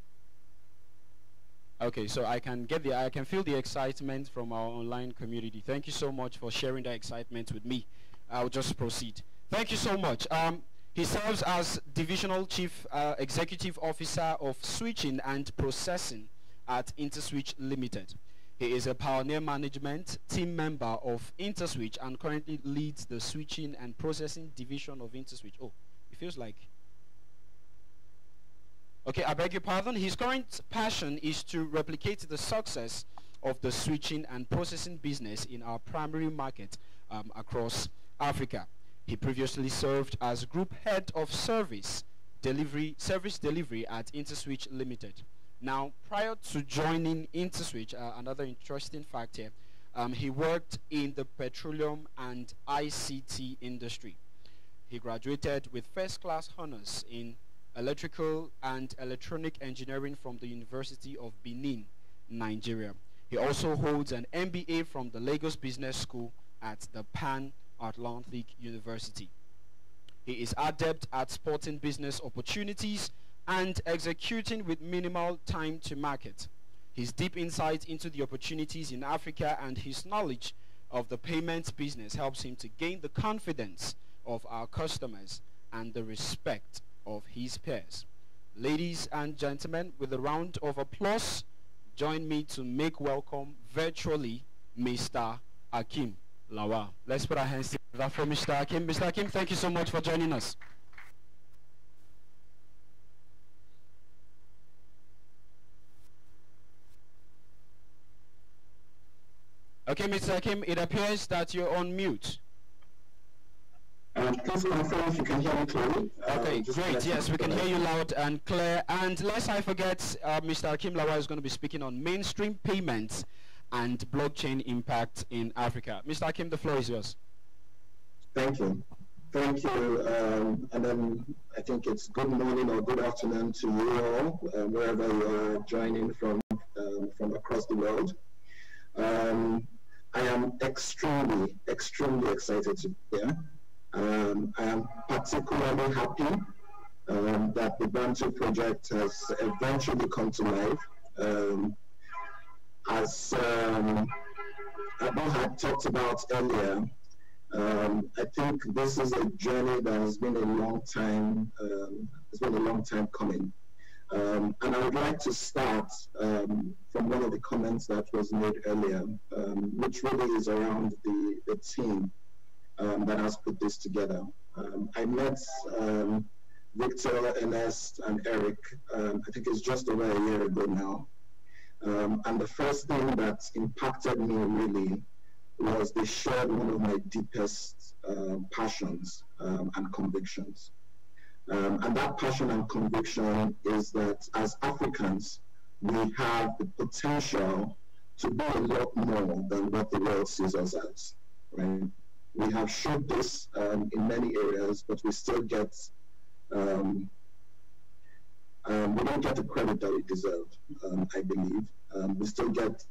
S5: Okay, so I can get the I can feel the excitement from our online community. Thank you so much for sharing that excitement with me. I'll just proceed. Thank you so much. Um, he serves as Divisional Chief uh, Executive Officer of Switching and Processing at InterSwitch Limited. He is a pioneer management team member of InterSwitch and currently leads the switching and processing division of InterSwitch. Oh, it feels like Okay, I beg your pardon. His current passion is to replicate the success of the switching and processing business in our primary market um, across Africa. He previously served as group head of service delivery service delivery at InterSwitch Limited. Now, prior to joining InterSwitch, uh, another interesting fact here, um, he worked in the petroleum and ICT industry. He graduated with first class honors in electrical and electronic engineering from the University of Benin, Nigeria. He also holds an MBA from the Lagos Business School at the Pan Atlantic University. He is adept at spotting business opportunities and executing with minimal time to market. His deep insight into the opportunities in Africa and his knowledge of the payments business helps him to gain the confidence of our customers and the respect of his peers. Ladies and gentlemen, with a round of applause, join me to make welcome virtually Mr. Akeem Lawal. Let's put our hands together for Mr. Akeem. Mr. Akeem, thank you so much for joining us. Okay, Mr. Akeem, it appears that you're on mute.
S2: Um, please confirm if you can hear me clearly.
S5: Okay, uh, great. Yes, we can hear you loud and clear. And lest I forget, uh, Mr. Akeem Lawal is going to be speaking on mainstream payments and blockchain impact in Africa. Mr. Akeem, the floor is yours.
S2: Thank you. Thank you. Um, and then I think it's good morning or good afternoon to you all, uh, wherever you are joining from um, from across the world. Um, I am extremely, extremely excited to be here. Um, I am particularly happy um, that the Bantu project has eventually come to life. Um, as um, Abu had talked about earlier, um, I think this is a journey that has been a long time, um, has been a long time coming. Um, and I would like to start from one of the comments that was made earlier, which really is around the, the team um, that has put this together. Um, I met um, Victor, Ernest, and Eric, um, I think it's just over a year ago now. Um, and the first thing that impacted me really was they shared one of my deepest uh, passions and convictions. and that passion and conviction is that as Africans, we have the potential to be a lot more than what the world sees us as, right? We have showed this um, in many areas, but we still get um, um, we don't get the credit that we deserve. Um, I believe um, we still get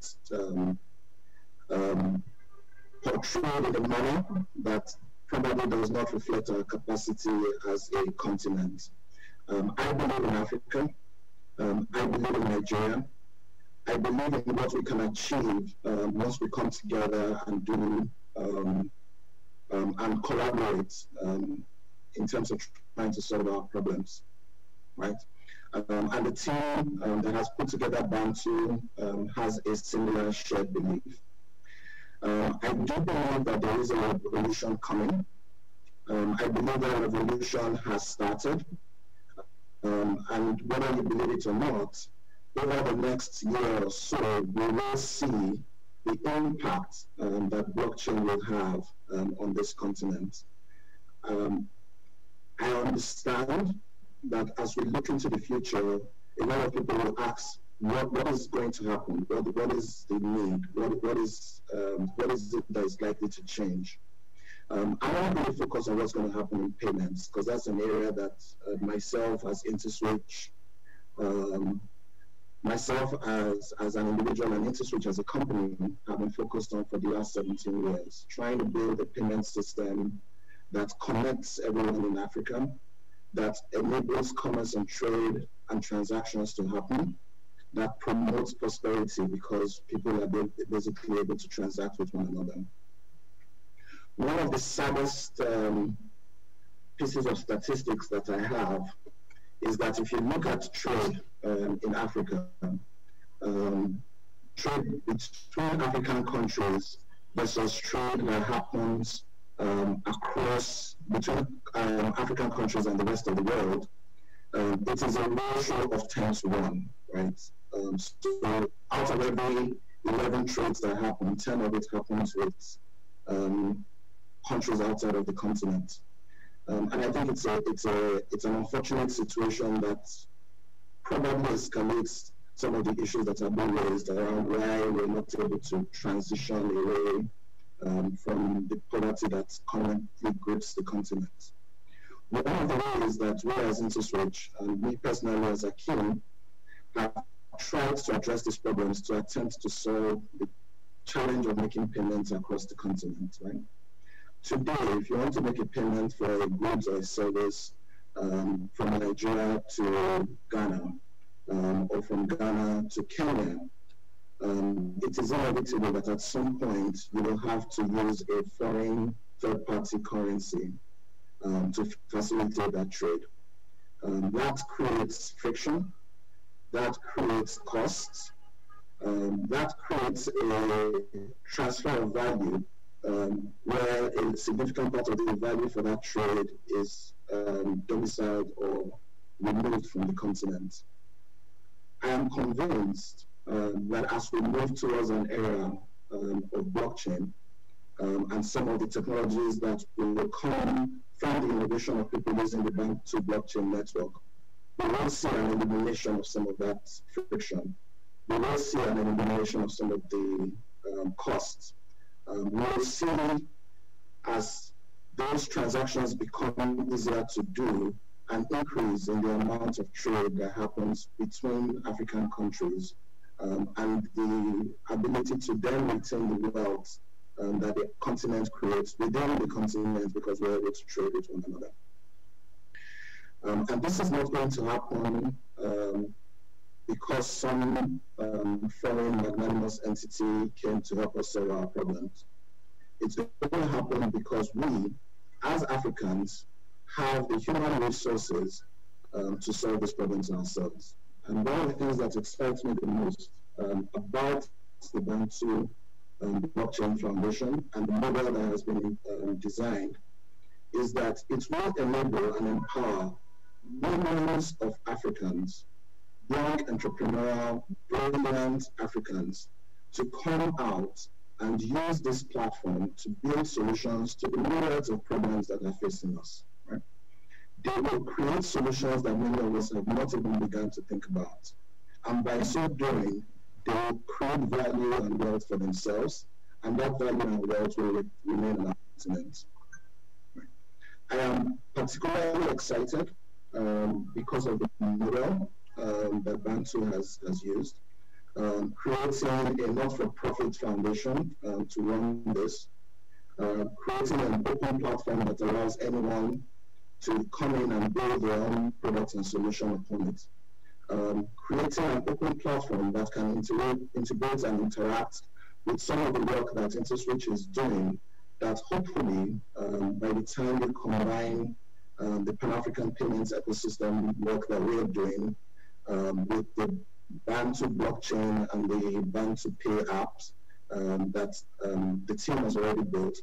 S2: um, portrayed in a manner that probably does not reflect our capacity as a continent. I believe in Africa. I believe in Nigeria. I believe in what we can achieve um, once we come together and do um, um, and collaborate um, in terms of trying to solve our problems, right? Um, and the team um, that has put together Bantu has a similar shared belief. Uh, I do believe that there is a revolution coming. I believe that a revolution has started. and whether you believe it or not, over the next year or so, we will see the impact um, that blockchain will have um, on this continent. Um, I understand that as we look into the future, a lot of people will ask, what, what is going to happen? What, what is the need? What, what, is, um, what is it that is likely to change? Um, I want to focus on what's going to happen in payments because that's an area that uh, myself as InterSwitch um, myself as, as an individual and InterSwitch as a company have been focused on for the last 17 years, trying to build a payment system that connects everyone in Africa, that enables commerce and trade and transactions to happen, that promotes prosperity because people are basically able to transact with one another. One of the saddest um, pieces of statistics that I have is that if you look at trade um, in Africa, um, trade between African countries versus trade that happens um, across between um, African countries and the rest of the world, um, it is a ratio of 10 to 1, right? Um, so out of every 11 trades that happen, 10 of it happens with countries outside of the continent. And I think it's a it's a it's an unfortunate situation that probably escalates some of the issues that have been raised around why we're not able to transition away um, from the poverty that currently grips the continent. One of the ways that we as InterSwitch and me personally as a Akeem have tried to address these problems to attempt to solve the challenge of making payments across the continent, right? today, if you want to make a payment for a goods or a service um, from Nigeria to Ghana, um, or from Ghana to Kenya, um, it is inevitable that at some point you will have to use a foreign third-party currency um, to facilitate that trade. Um, that creates friction, that creates costs, um, that creates a transfer of value um, where a significant part of the value for that trade is um, domiciled or removed from the continent. I am convinced um, that as we move towards an era um, of blockchain um, and some of the technologies that will come from the innovation of people using the Bantu blockchain network, we will see an elimination of some of that friction. We will see an elimination of some of the um, costs um, we'll see as those transactions become easier to do an increase in the amount of trade that happens between African countries um, and the ability to then retain the wealth um, that the continent creates within the continent because we're able to trade with one another. Um, and this is not going to happen um, because some um, foreign magnanimous entity came to help us solve our problems. It's going to happen because we, as Africans, have the human resources um, to solve these problems ourselves. And one of the things that excites me the most um, about the Bantu um, Blockchain Foundation and the model that has been um, designed is that it will enable and empower millions of Africans young entrepreneurial, brilliant Africans to come out and use this platform to build solutions to the myriads of problems that are facing us. They will create solutions that many of us have not even begun to think about. And by so doing, they will create value and wealth for themselves, and that value and wealth will remain on our continent. I am particularly excited um, because of the model um, that Bantu has, has used, um, creating a not-for-profit foundation um, to run this, uh, creating an open platform that allows anyone to come in and build their own products and solution upon it. um, creating an open platform that can integrate, integrate and interact with some of the work that InterSwitch is doing that hopefully um, by the time we combine um, the Pan-African payments ecosystem work that we're doing um, with the Bantu blockchain and the Bantu Pay apps um, that um, the team has already built,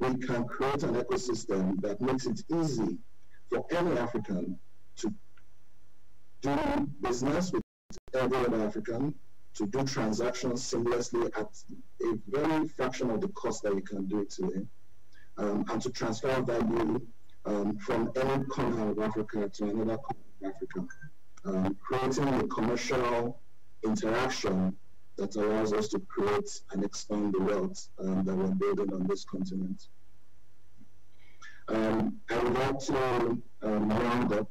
S2: we can create an ecosystem that makes it easy for any African to do business with every other African, to do transactions seamlessly at a very fraction of the cost that you can do it today, um, and to transfer value um, from any corner of Africa to another corner of Africa, um, creating a commercial interaction that allows us to create and expand the wealth um, that we're building on this continent. Um, I would like to um, round up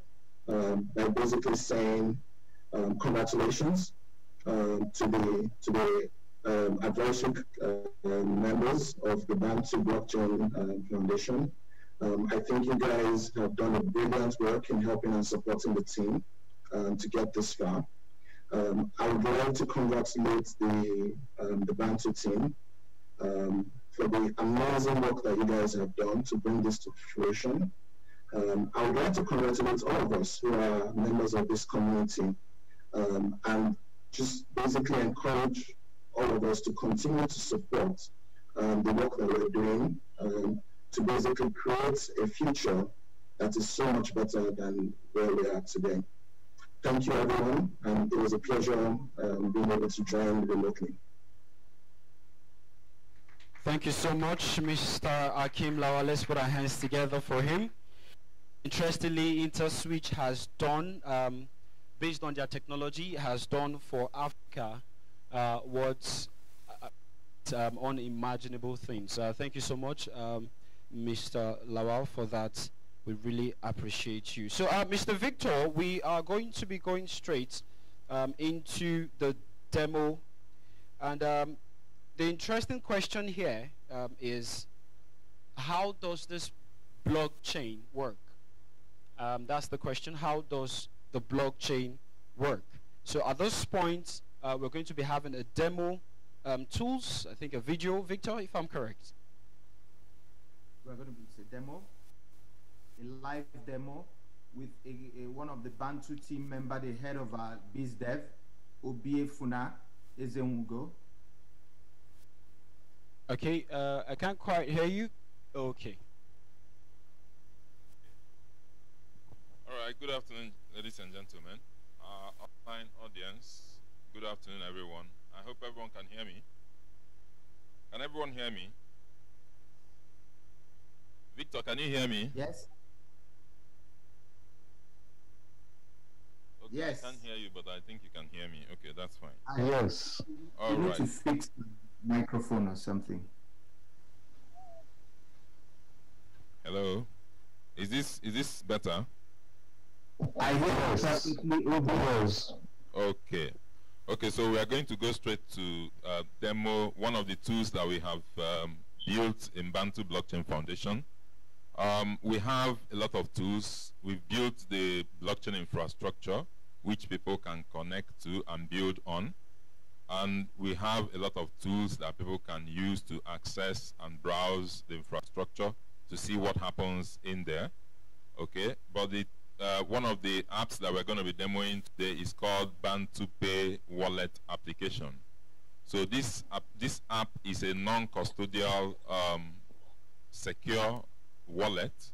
S2: um, by basically saying um, congratulations um, to the to the um, advisory uh, members of the Bantu Blockchain uh, Foundation. I think you guys have done a brilliant work in helping and supporting the team to get this far. Um, I would like to congratulate the um, the Bantu team um, for the amazing work that you guys have done to bring this to fruition. Um, I would like to congratulate all of us who are members of this community um, and just basically encourage all of us to continue to support um, the work that we're doing to basically create a future that is so much better than where we are today. Thank you, everyone, and it was a pleasure um, being able to join remotely.
S5: Thank you so much, Mr. Akeem Lawal. Let's put our hands together for him. Interestingly, InterSwitch has done, um, based on their technology, has done for Africa uh, what's uh, um, unimaginable things. Uh, thank you so much, um, Mr. Lawal, for that we really appreciate you. So, uh, Mr. Victor, we are going to be going straight um, into the demo. And um, the interesting question here um, is, how does this blockchain work? Um, that's the question. How does the blockchain work? So at this point, uh, we're going to be having a demo um, tools, I think a video, Victor, if I'm correct.
S1: We're going to be a demo a live demo with a, a, one of the Bantu team member, the head of our biz dev, Obiefuna Ezenwugo.
S5: Okay, uh, I can't quite hear you. Okay.
S8: All right, good afternoon, ladies and gentlemen. Uh, online audience, good afternoon, everyone. I hope everyone can hear me. Can everyone hear me? Victor, can you hear me?
S1: Yes.
S8: Okay, yes. I can't hear you, but I think you can hear me. Okay, that's fine.
S1: I, yes. All you right. need to fix the microphone or something.
S8: Hello. Is this is this better?
S1: I hear perfectly yes.
S8: Okay. Okay, so we are going to go straight to uh, demo one of the tools that we have um, built in Bantu Blockchain Foundation. Um, we have a lot of tools. We've built the blockchain infrastructure which people can connect to and build on. And we have a lot of tools that people can use to access and browse the infrastructure to see what happens in there. Okay, but the uh, one of the apps that we're going to be demoing today is called Bantu-Pay Wallet application. So this app, this app is a non-custodial, um, secure wallet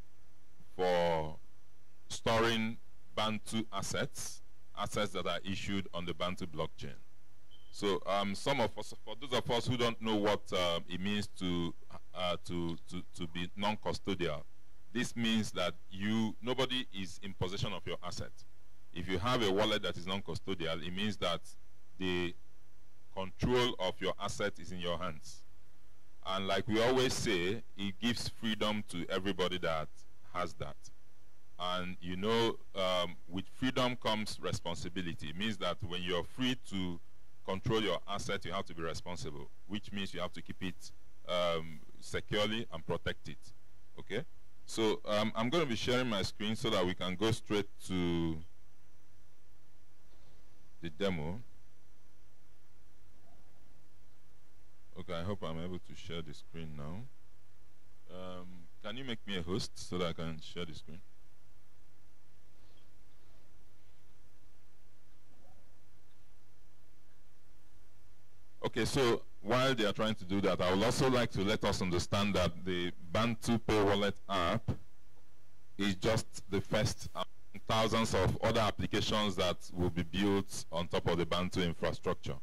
S8: for storing Bantu assets assets that are issued on the Bantu blockchain. So um, some of us, for those of us who don't know what uh, it means to, uh, to, to, to be non-custodial, this means that you, nobody is in possession of your asset. If you have a wallet that is non-custodial, it means that the control of your asset is in your hands. And like we always say, it gives freedom to everybody that has that. And you know, um, with freedom comes responsibility. It means that when you're free to control your asset, you have to be responsible, which means you have to keep it um, securely and protect it. Okay? So um, I'm going to be sharing my screen so that we can go straight to the demo. Okay, I hope I'm able to share the screen now. Um, can you make me a host so that I can share the screen? Okay, so while they are trying to do that, I would also like to let us understand that the Bantu Pay Wallet app is just the first um, thousands of other applications that will be built on top of the Bantu infrastructure.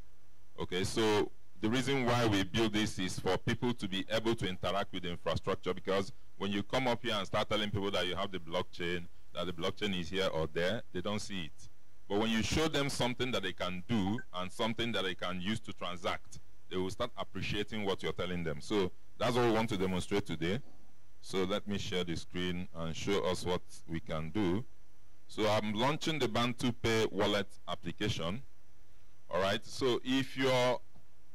S8: Okay, so the reason why we build this is for people to be able to interact with the infrastructure because when you come up here and start telling people that you have the blockchain, that the blockchain is here or there, they don't see it. But when you show them something that they can do and something that they can use to transact, they will start appreciating what you're telling them. So that's what we want to demonstrate today. So let me share the screen and show us what we can do. So I'm launching the Bantu Pay wallet application. All right. So if you're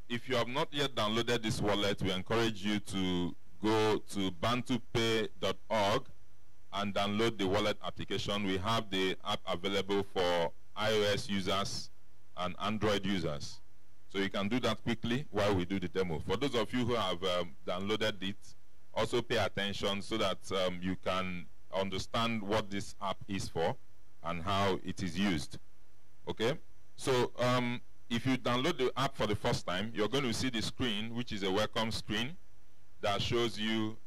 S8: if you have not yet downloaded this wallet, we encourage you to go to bantupay.org and download the wallet application. We have the app available for iOS users and Android users. So you can do that quickly while we do the demo. For those of you who have um, downloaded it, also pay attention so that um, you can understand what this app is for and how it is used. Okay? So um, if you download the app for the first time, you're going to see the screen, which is a welcome screen that shows you,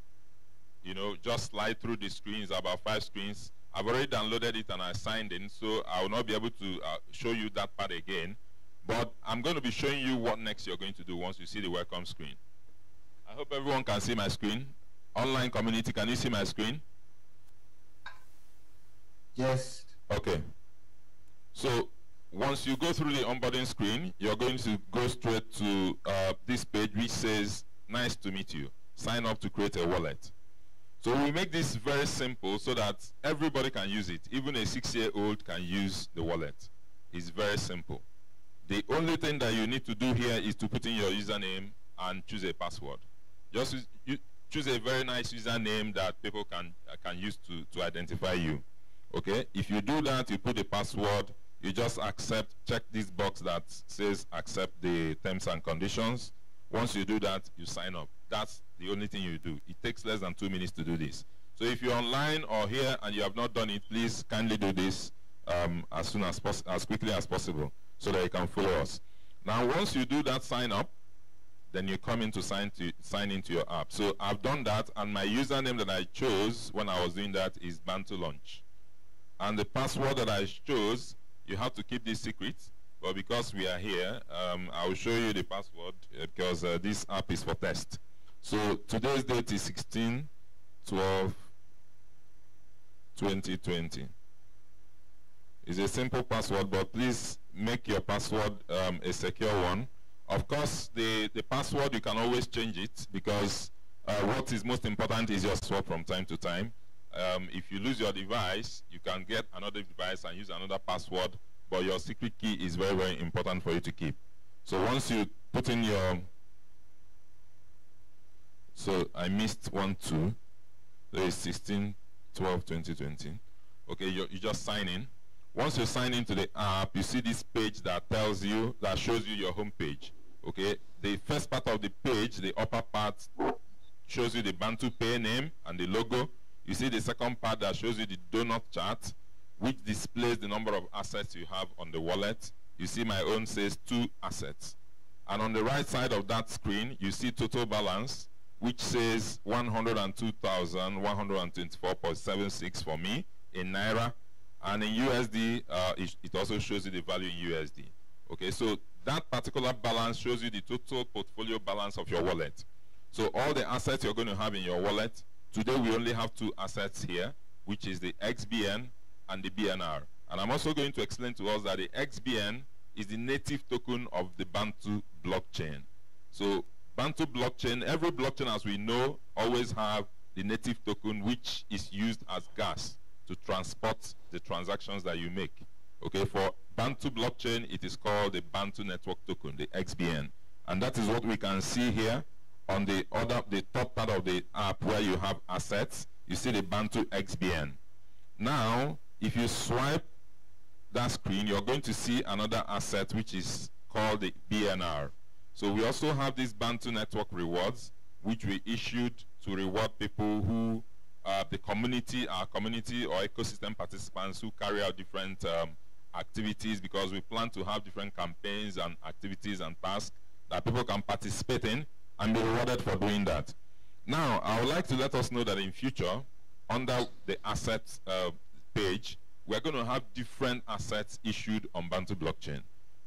S8: you know, just slide through the screens, about five screens, I've already downloaded it and I signed in, so I will not be able to uh, show you that part again. But I'm going to be showing you what next you're going to do once you see the welcome screen. I hope everyone can see my screen. Online community, can you see my screen?
S1: Yes.
S8: Okay. So once you go through the onboarding screen, you're going to go straight to uh, this page which says, nice to meet you. Sign up to create a wallet. So we make this very simple so that everybody can use it. Even a six-year-old can use the wallet. It's very simple. The only thing that you need to do here is to put in your username and choose a password. Just choose a very nice username that people can uh, can use to, to identify you. Okay? If you do that, you put the password, you just accept, check this box that says accept the terms and conditions. Once you do that, you sign up. That's the only thing you do. It takes less than two minutes to do this. So if you're online or here and you have not done it, please kindly do this um, as soon as as quickly as possible so that you can follow us. Now, once you do that sign up, then you come in to sign to sign into your app. So I've done that, and my username that I chose when I was doing that is Bantu Launch. And the password that I chose, you have to keep this secret. But because we are here, um, I will show you the password uh, because uh, this app is for test. So today's date is 16 12 2020. It's a simple password, but please make your password um, a secure one. Of course, the, the password, you can always change it because uh, what is most important is your swap from time to time. Um, if you lose your device, you can get another device and use another password, but your secret key is very, very important for you to keep. So once you put in your so I missed one, two. There is 16, 12, 2020. Okay, you, you just sign in. Once you sign into the app, you see this page that tells you, that shows you your home page. Okay, the first part of the page, the upper part, shows you the Bantu Pay name and the logo. You see the second part that shows you the donut chart, which displays the number of assets you have on the wallet. You see my own says two assets. And on the right side of that screen, you see total balance, which says 102,124.76 for me in Naira. And in USD, uh, it, it, also shows you the value in USD. Okay, so that particular balance shows you the total portfolio balance of your wallet. So all the assets you're going to have in your wallet, today we only have two assets here, which is the XBN and the BNR. And I'm also going to explain to us that the XBN is the native token of the Bantu blockchain. So Bantu blockchain, every blockchain as we know always have the native token which is used as gas to transport the transactions that you make. Okay, for Bantu blockchain, it is called the Bantu Network Token, the XBN. And that is what we can see here on the other, the top part of the app where you have assets. You see the Bantu XBN. Now, if you swipe that screen, you're going to see another asset which is called the BNR. So we also have these Bantu Network rewards, which we issued to reward people who, uh, the community, our community or ecosystem participants who carry out different um, activities because we plan to have different campaigns and activities and tasks that people can participate in and be rewarded for doing that. Now, I would like to let us know that in future, under the assets uh, page, we're going to have different assets issued on Bantu blockchain.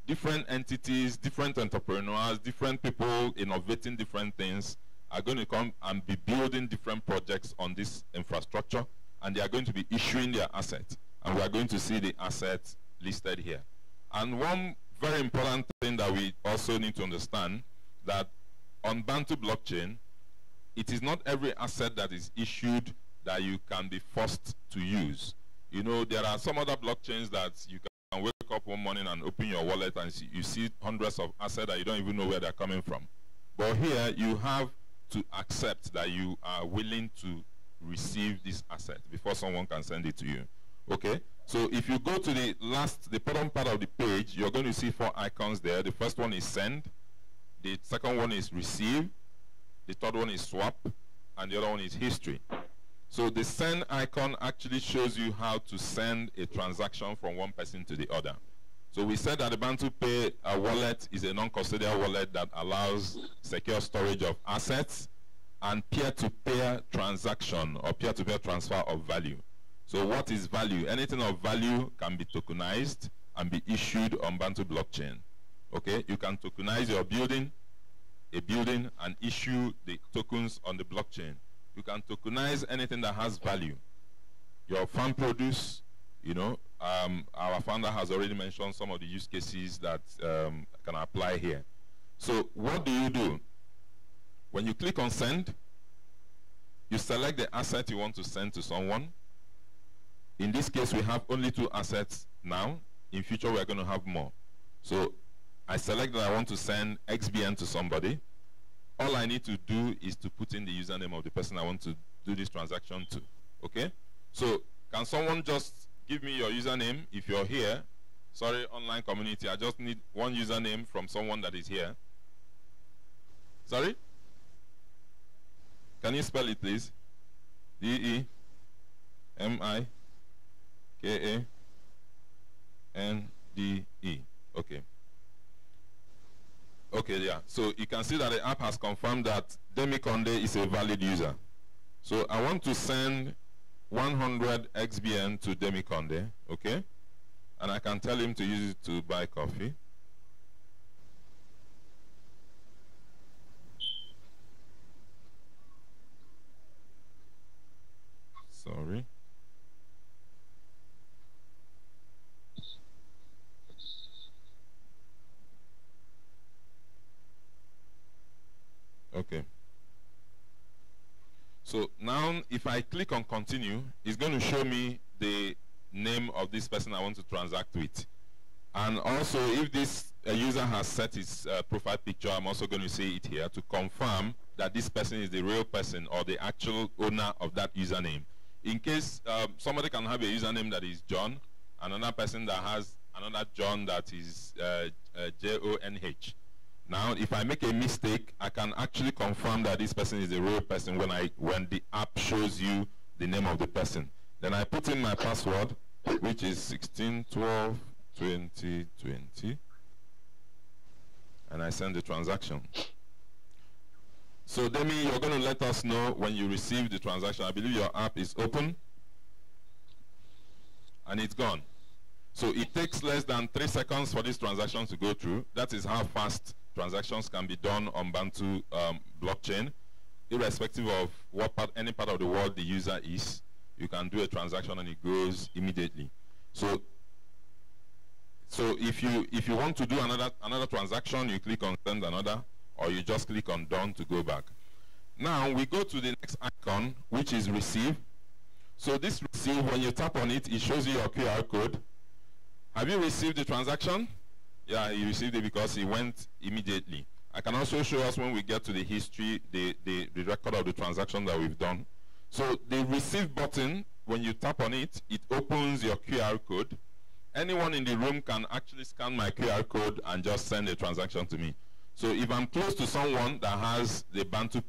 S8: Different entities, different entrepreneurs, different people innovating different things are going to come and be building different projects on this infrastructure, and they are going to be issuing their assets. And we are going to see the assets listed here. And one very important thing that we also need to understand that on Bantu blockchain, it is not every asset that is issued that you can be forced to use. You know, there are some other blockchains that you can wake up one morning and open your wallet and see, you see hundreds of assets that you don't even know where they're coming from. But here, you have to accept that you are willing to receive this asset before someone can send it to you. Okay? So if you go to the last, the bottom part of the page, you're going to see four icons there. The first one is send. The second one is receive. The third one is swap. And the other one is history. So the send icon actually shows you how to send a transaction from one person to the other. So we said that the Bantu Pay wallet is a non-custodial wallet that allows secure storage of assets and peer-to-peer -peer transaction or peer-to-peer -peer transfer of value. So what is value? Anything of value can be tokenized and be issued on Bantu blockchain. Okay, you can tokenize your building, a building, and issue the tokens on the blockchain. You can tokenize anything that has value. Your farm produce, you know, um, our founder has already mentioned some of the use cases that um, can apply here. So what do you do? When you click on send, you select the asset you want to send to someone. In this case, we have only two assets now. In future, we're going to have more. So I select that I want to send XBN to somebody. All I need to do is to put in the username of the person I want to do this transaction to. Okay? So can someone just give me your username if you're here? Sorry, online community. I just need one username from someone that is here. Sorry? Can you spell it, please? D-E-M-I K A N D E. Okay. Okay, yeah. So you can see that the app has confirmed that Demi Conde is a valid user. So I want to send 100 XBN to Demi Conde, okay? And I can tell him to use it to buy coffee. Sorry. Okay. So now if I click on continue, it's going to show me the name of this person I want to transact with. And also if this uh, user has set his uh, profile picture, I'm also going to see it here to confirm that this person is the real person or the actual owner of that username. In case um, somebody can have a username that is John, and another person that has another John that is uh, uh J-O-N-H. Now, if I make a mistake, I can actually confirm that this person is a real person when I when the app shows you the name of the person. Then I put in my password, which is 1612 2020, and I send the transaction. So Demi, you're going to let us know when you receive the transaction. I believe your app is open, and it's gone. So it takes less than three seconds for this transaction to go through. That is how fast transactions can be done on Bantu um, blockchain, irrespective of what part, any part of the world the user is. You can do a transaction and it goes immediately. So, so if you if you want to do another another transaction, you click on send another, or you just click on done to go back. Now we go to the next icon, which is receive. So this receive, when you tap on it, it shows you your QR code. Have you received the transaction? Yeah, he received it because he went immediately. I can also show us when we get to the history, the, the, the record of the transaction that we've done. So the receive button, when you tap on it, it opens your QR code. anyone in the room can actually scan my QR code and just send a transaction to me. So if I'm close to someone that has the Bantu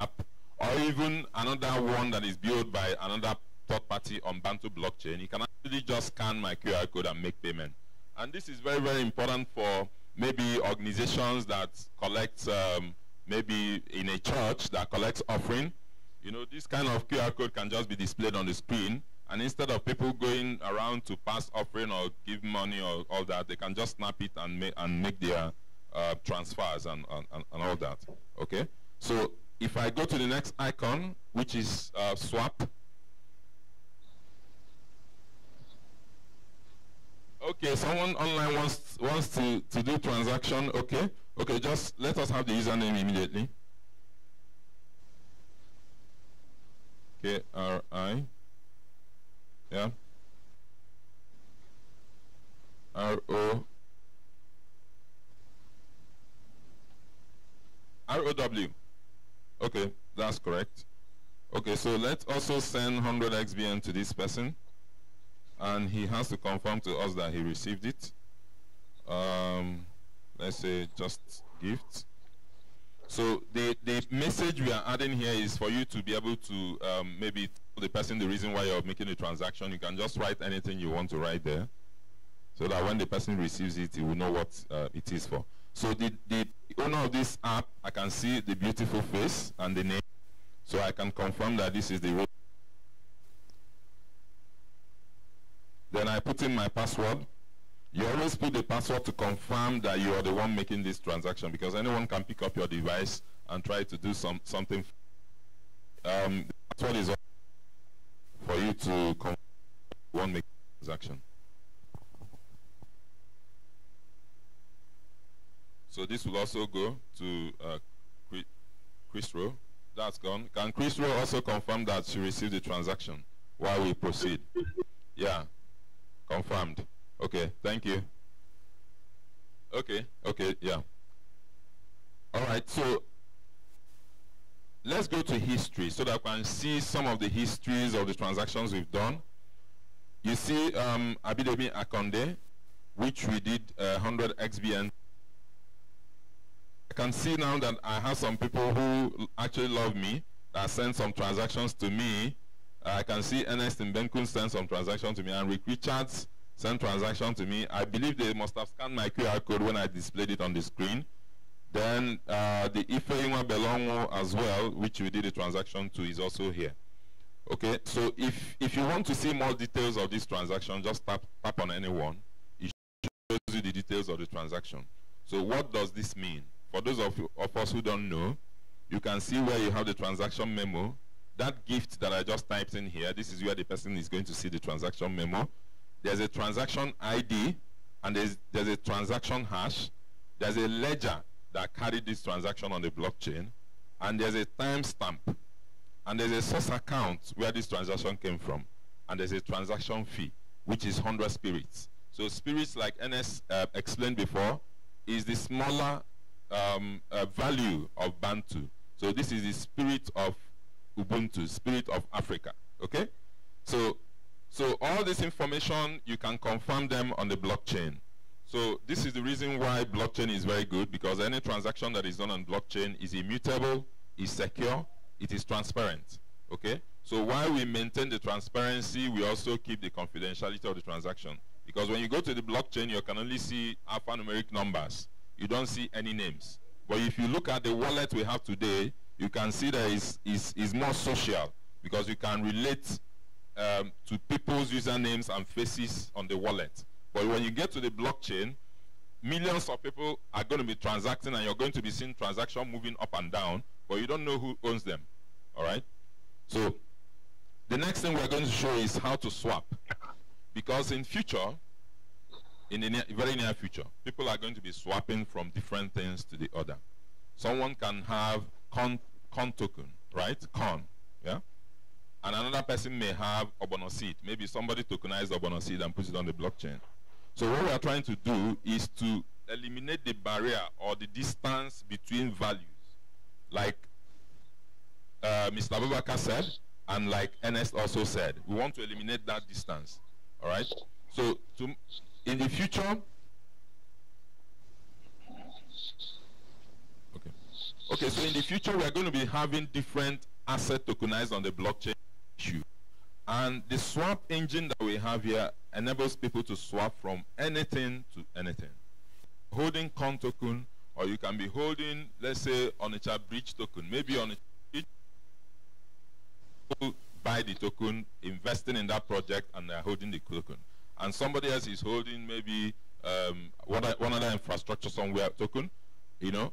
S8: app, or even another one that is built by another third party on Bantu blockchain, you can actually just scan my QR code and make payment. And this is very, very important for maybe organizations that collect, um, maybe in a church that collects offering. You know, this kind of QR code can just be displayed on the screen. And instead of people going around to pass offering or give money or all that, they can just snap it and, ma and make their uh, transfers and, and, and, all that. Okay? So if I go to the next icon, which is uh, swap, Okay, someone online wants wants to, to do transaction. Okay, okay, just let us have the username immediately. K R I. Yeah. R O. R O W. Okay, that's correct. Okay, so let's also send 100 XBN to this person and he has to confirm to us that he received it. Um, let's say just gift. So the, the message we are adding here is for you to be able to um, maybe tell the person the reason why you're making the transaction. You can just write anything you want to write there so that when the person receives it, he will know what uh, it is for. So the, the owner of this app, I can see the beautiful face and the name. So I can confirm that this is the Then I put in my password. You always put the password to confirm that you are the one making this transaction because anyone can pick up your device and try to do some something. Um, the password is for you to confirm one make transaction. So this will also go to uh, Chris Rowe. That's gone. Can Chris Rowe also confirm that she received the transaction while we proceed? Yeah. Confirmed. Okay, thank you. Okay, okay, yeah. All right, so let's go to history so that we can see some of the histories of the transactions we've done. You see um, Abidemi Akande, which we did uh, 100 XBN. I can see now that I have some people who actually love me that send some transactions to me I can see Ernest Mbenkum send some transaction to me and Rick Richards sent transaction to me. I believe they must have scanned my QR code when I displayed it on the screen. Then uh, the Ifeima Belongo as well, which we did a transaction to, is also here. Okay, so if, if you want to see more details of this transaction, just tap, tap on anyone. It shows you the details of the transaction. So what does this mean? For those of, you, of us who don't know, you can see where you have the transaction memo that gift that I just typed in here, this is where the person is going to see the transaction memo. There's a transaction ID and there's, there's a transaction hash. There's a ledger that carried this transaction on the blockchain and there's a timestamp and there's a source account where this transaction came from and there's a transaction fee which is 100 spirits. So spirits like Ernest uh, explained before is the smaller um, uh, value of Bantu. So this is the spirit of Ubuntu, Spirit of Africa. Okay? So, so all this information, you can confirm them on the blockchain. So this is the reason why blockchain is very good because any transaction that is done on blockchain is immutable, is secure, it is transparent. Okay? So while we maintain the transparency, we also keep the confidentiality of the transaction. Because when you go to the blockchain, you can only see alphanumeric numbers. You don't see any names. But if you look at the wallet we have today, you can see that it's, it's, it's more social because you can relate um, to people's usernames and faces on the wallet. But when you get to the blockchain, millions of people are going to be transacting and you're going to be seeing transaction moving up and down, but you don't know who owns them. All right? So the next thing we're going to show is how to swap. Because in future, in the near, very near future, people are going to be swapping from different things to the other. Someone can have con, con token, right? Con, yeah? And another person may have Obono seed. Maybe somebody tokenized Obono seed and puts it on the blockchain. So what we are trying to do is to eliminate the barrier or the distance between values. Like uh, Mr. Abubakar said, and like Ernest also said, we want to eliminate that distance. All right? So to, in the future, okay, okay. So in the future, we are going to be having different asset tokenized on the blockchain issue, and the swap engine that we have here enables people to swap from anything to anything. Holding con token, or you can be holding, let's say, on a bridge token, maybe on a buy the token, investing in that project, and they're holding the token. And somebody else is holding maybe um, one, one other infrastructure somewhere token, you know.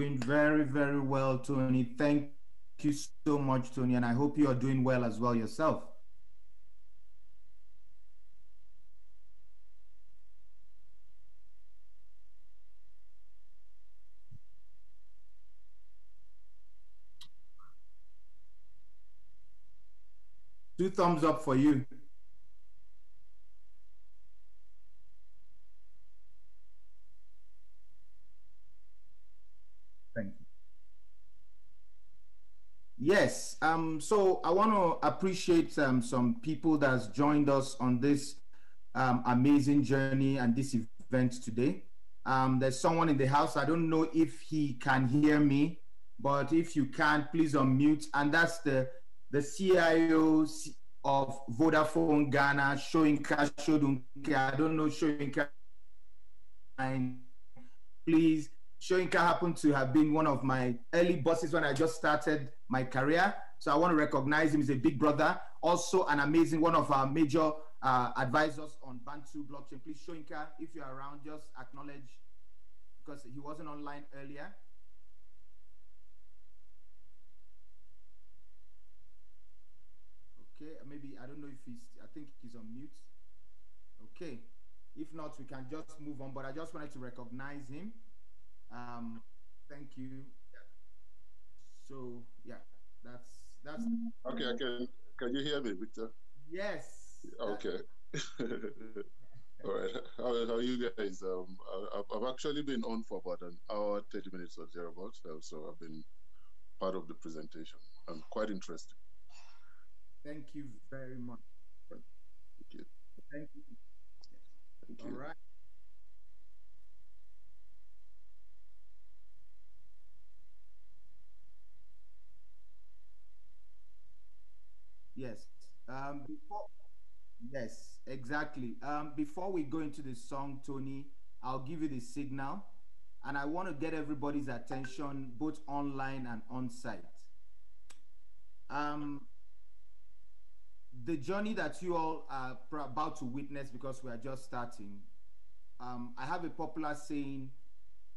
S1: Doing very, very well, Tony. Thank you so much, Tony, and I hope you are doing well as well yourself. Two thumbs up for you. Yes, um, so I want to appreciate um, some people that's joined us on this um, amazing journey and this event today. Um, there's someone in the house. I don't know if he can hear me, but if you can, please unmute. And that's the the CIO of Vodafone Ghana, Soyinka Sodunke. I don't know Soyinka. Please, Soyinka happened to have been one of my early bosses when I just started my career. So I want to recognize him as a big brother. Also, an amazing one of our major uh, advisors on Bantu blockchain. Please, Soyinka, if you're around, just acknowledge because he wasn't online earlier. Okay, maybe I don't know if he's. I think he's on mute. Okay, if not, we can just move on. But I just wanted to recognize him. Um, thank you. So yeah, that's that's.
S9: Okay, I can. Can you hear me, Victor?
S1: Yes.
S9: Okay. All right. How, how are you guys? Um, I, have actually been on for about an hour, 30 minutes or thereabouts. So I've been part of the presentation. I'm quite interested.
S1: Thank you very much.
S9: Thank you.
S1: Thank you.
S9: Thank you.
S1: right. Yes. Um, before, yes, exactly. Um, before we go into the song, Tony, I'll give you the signal, and I want to get everybody's attention, both online and on site. Um, the journey that you all are about to witness because we are just starting. Um, I have a popular saying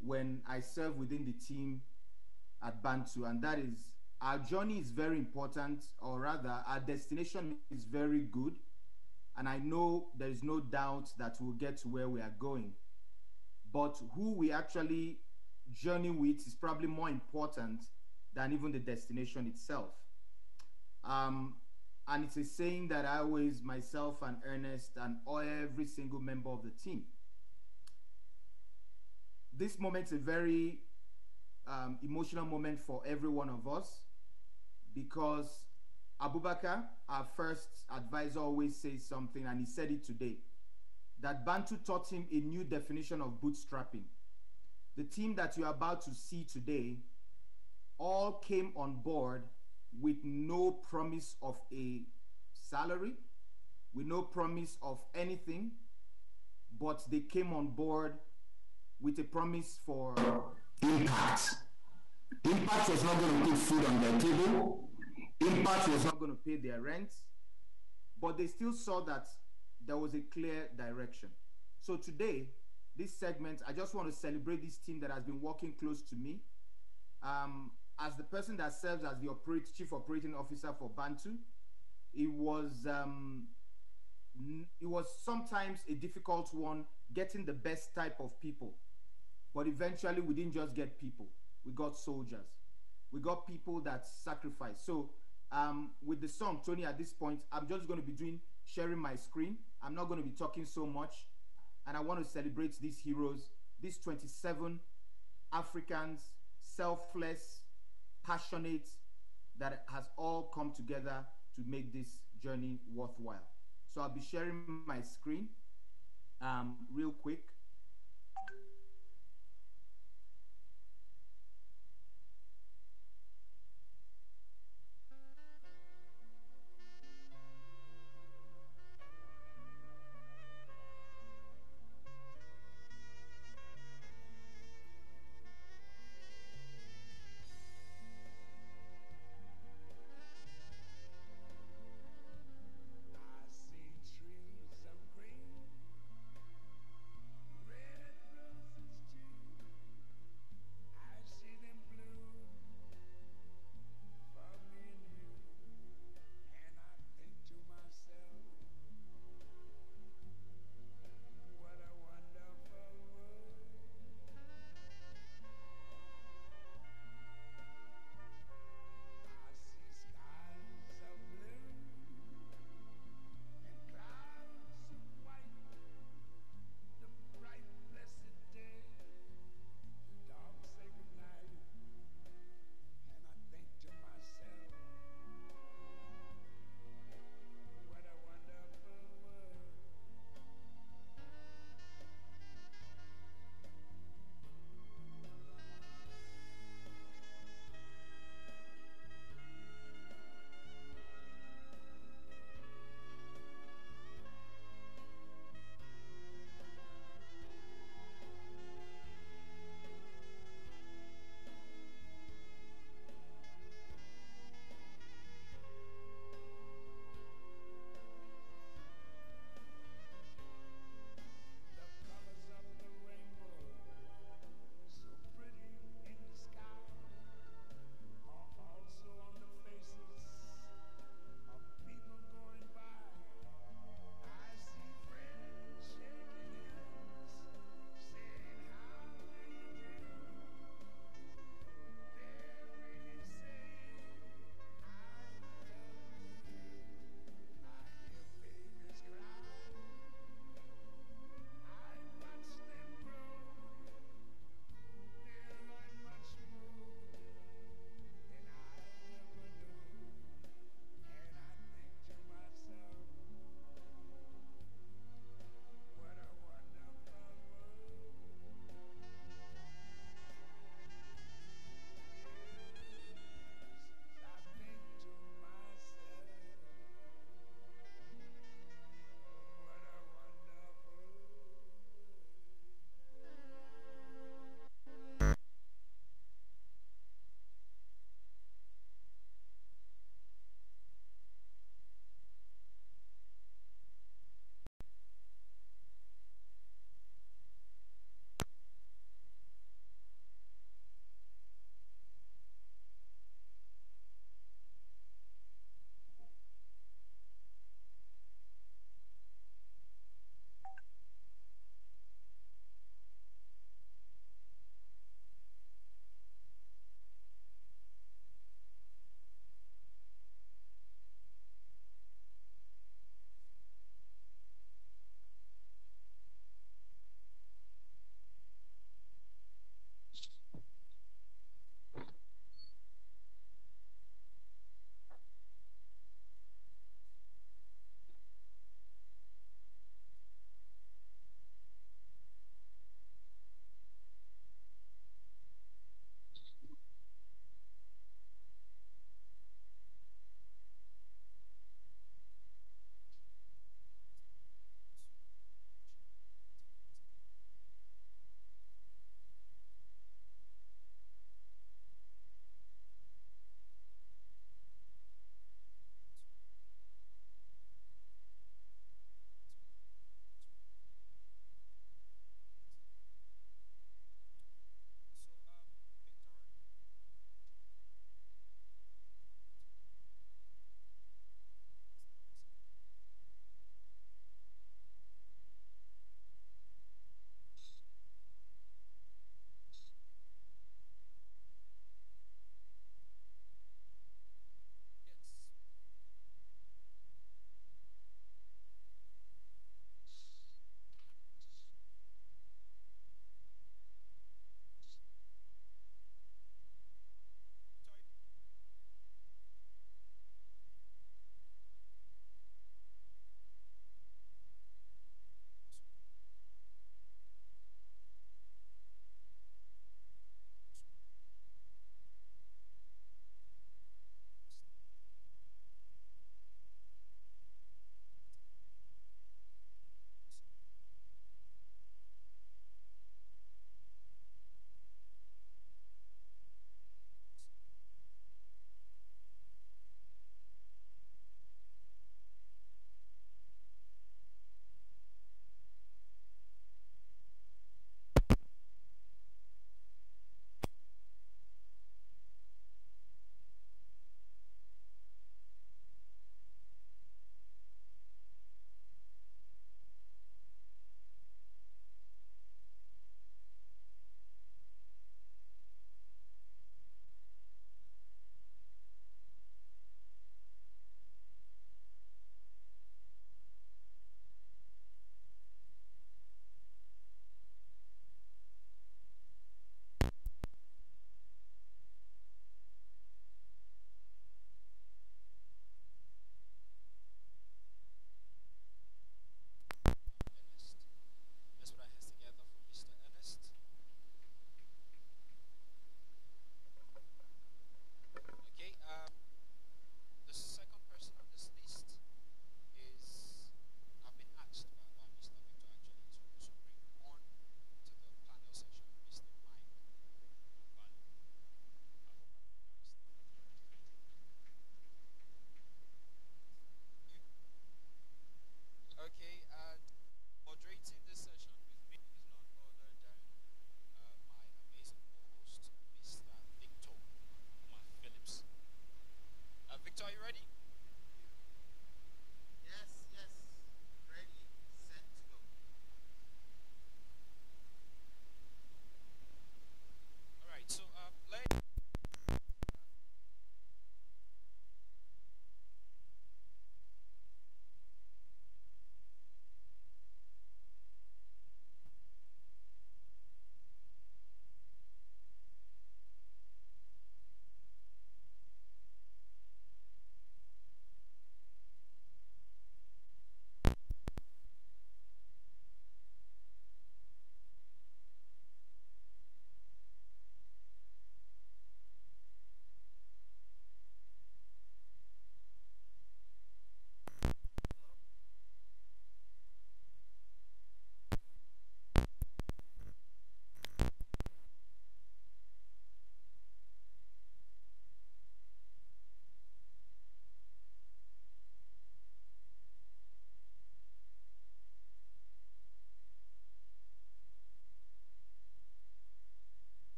S1: when I serve within the team at Bantu, and that is our journey is very important, or rather, our destination is very good. And I know there is no doubt that we'll get to where we are going. But who we actually journey with is probably more important than even the destination itself. Um, and it's a saying that I always, myself and Ernest and every single member of the team. This moment's a very um, emotional moment for every one of us because Abubakar, our first advisor, always says something, and he said it today that Bantu taught him a new definition of bootstrapping. The team that you're about to see today all came on board with no promise of a salary, with no promise of anything, but they came on board with a promise for impact. Impact was not going to put food on their table. Impact was not going to pay their rent, but they still saw that there was a clear direction. So today, this segment, I just want to celebrate this team that has been working close to me. Um, as the person that serves as the operate, chief operating officer for Bantu, it was um, it was sometimes a difficult one getting the best type of people. But eventually, we didn't just get people; we got soldiers. We got people that sacrifice. So, um, with the song, Tony, at this point, I'm just going to be doing sharing my screen. I'm not going to be talking so much, and I want to celebrate these heroes, these 27 Africans, selfless, passionate, that has all come together to make this journey worthwhile. So I'll be sharing my screen um, real quick.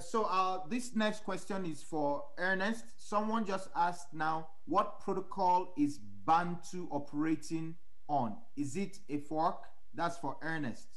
S1: So uh, this next question is for Ernest. Someone just asked now, what protocol is Bantu operating on? Is it a fork? That's for Ernest.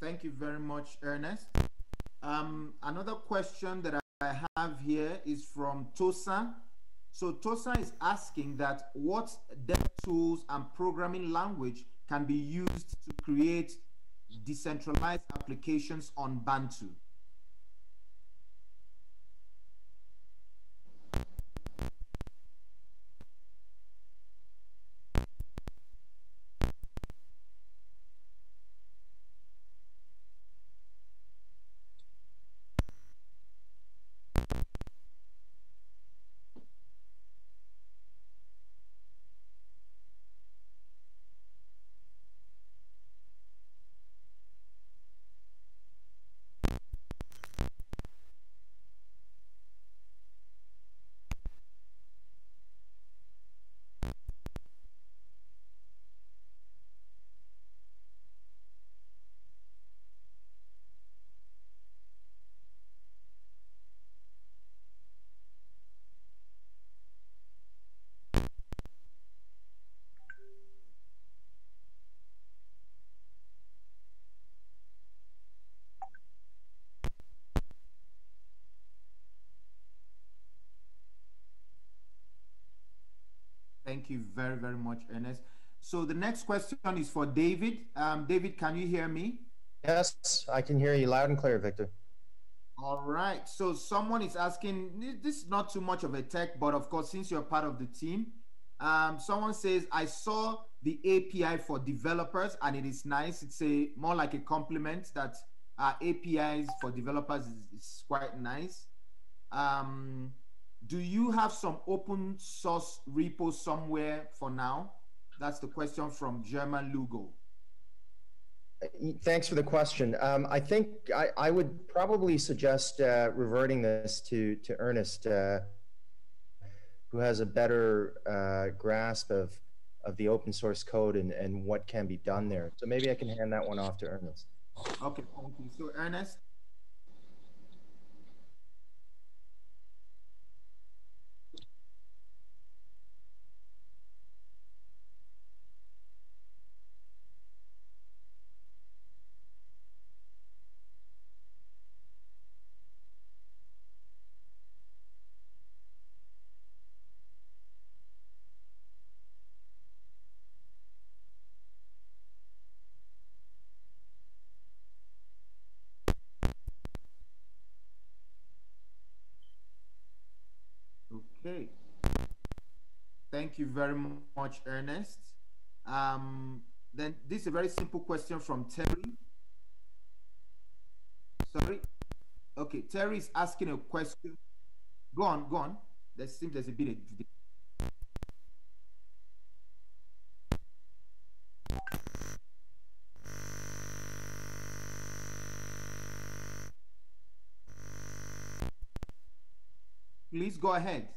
S1: Thank you very much, Ernest. Um, another question that I have here is from Tosa. So Tosa is asking that what dev tools and programming language can be used to create decentralized applications on Bantu? Thank you very, very much, Ernest. So the next question is for David. Um, David, can you hear me?
S10: Yes, I can hear you loud and clear, Victor.
S1: All right. So someone is asking, this is not too much of a tech, but of course, since you're part of the team, um, someone says, I saw the API for developers and it is nice. It's a more like a compliment that uh, APIs for developers is, is quite nice. Um, do you have some open source repo somewhere for now? That's the question from German Lugo.
S10: Thanks for the question. Um, I think I, I, would probably suggest uh, reverting this to, to Ernest, uh, who has a better uh, grasp of, of the open source code and, and what can be done there. So maybe I can hand that one off to Ernest.
S1: Okay, thank you. So Ernest, you very much, Ernest. Um, then this is a very simple question from Terry. Sorry. Okay, Terry is asking a question. Go on, go on. There seems there's a bit of Please go ahead.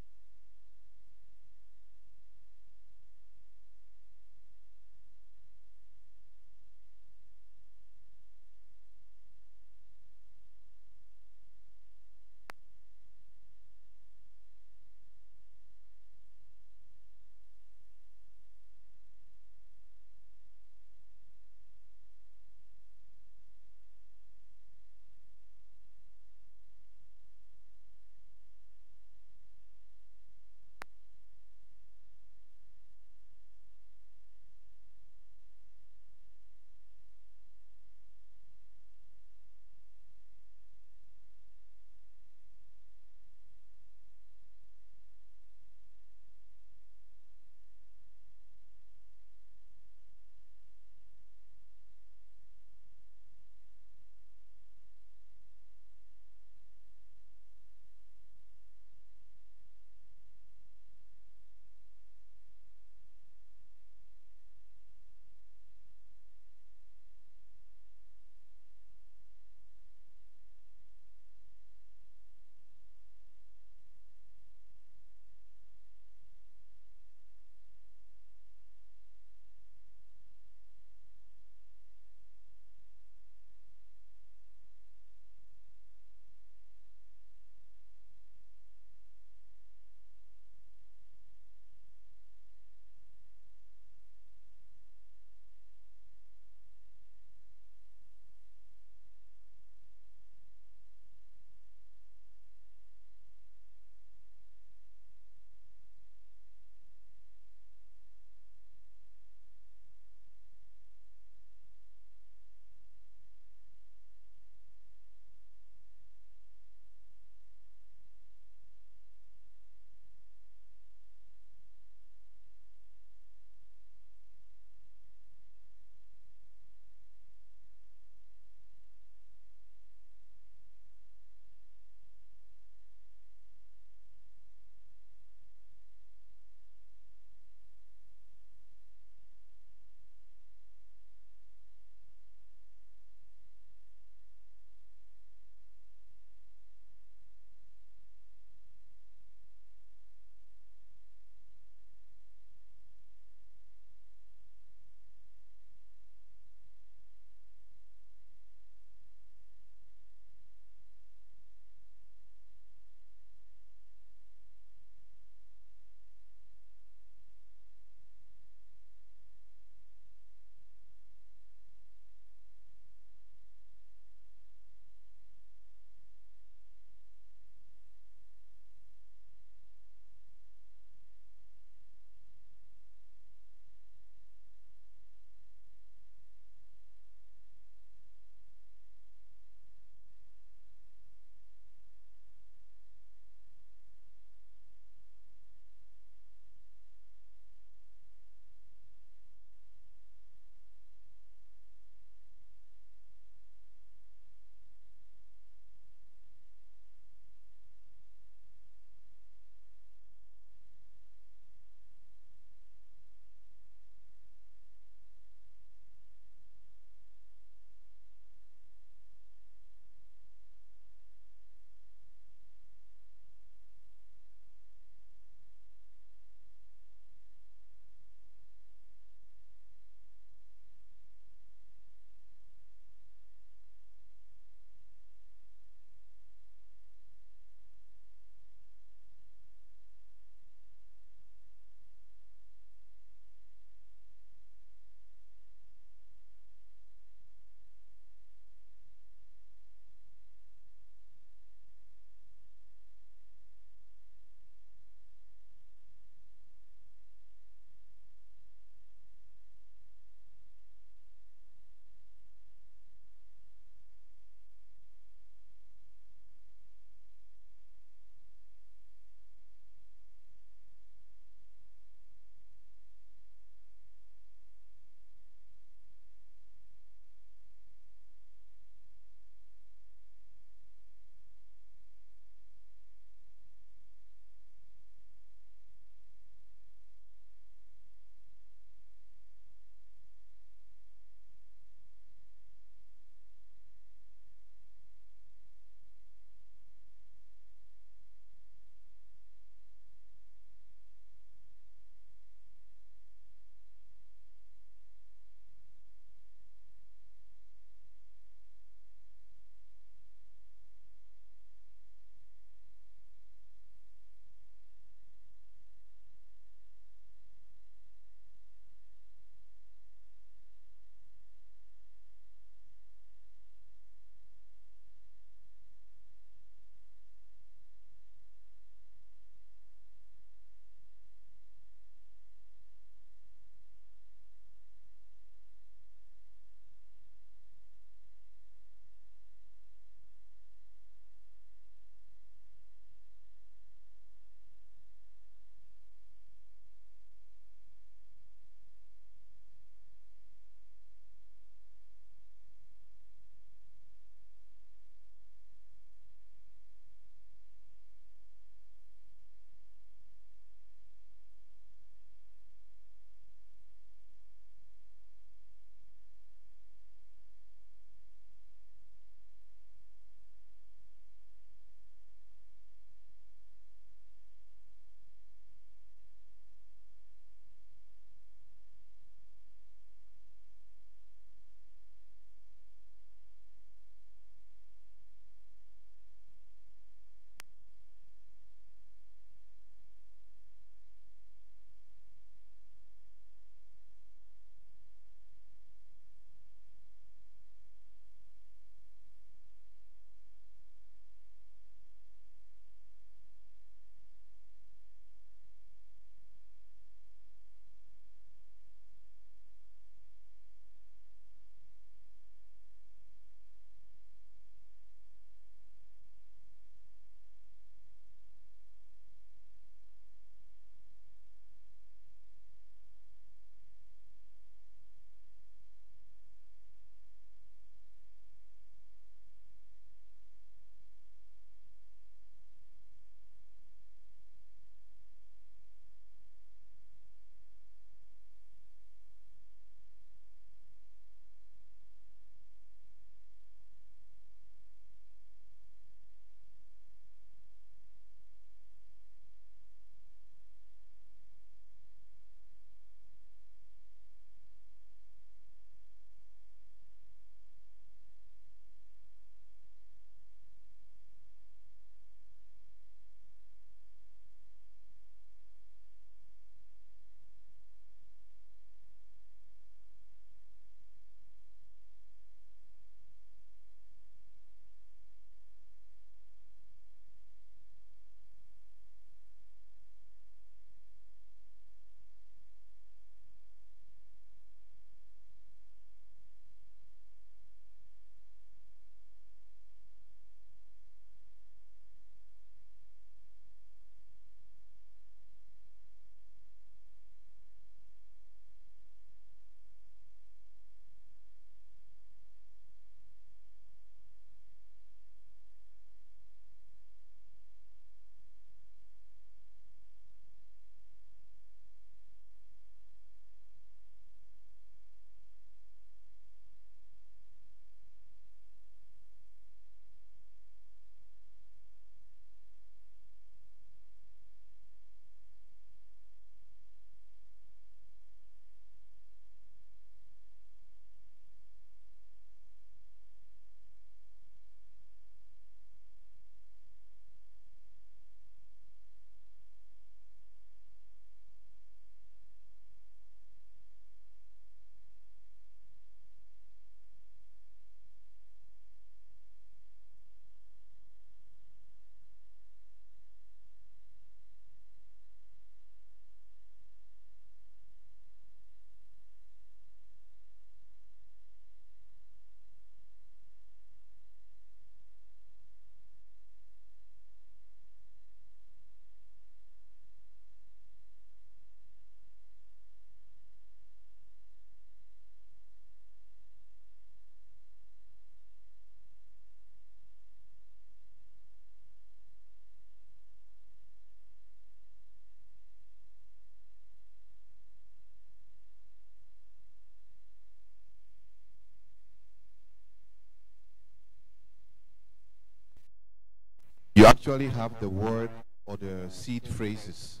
S6: Actually have the word or the seed phrases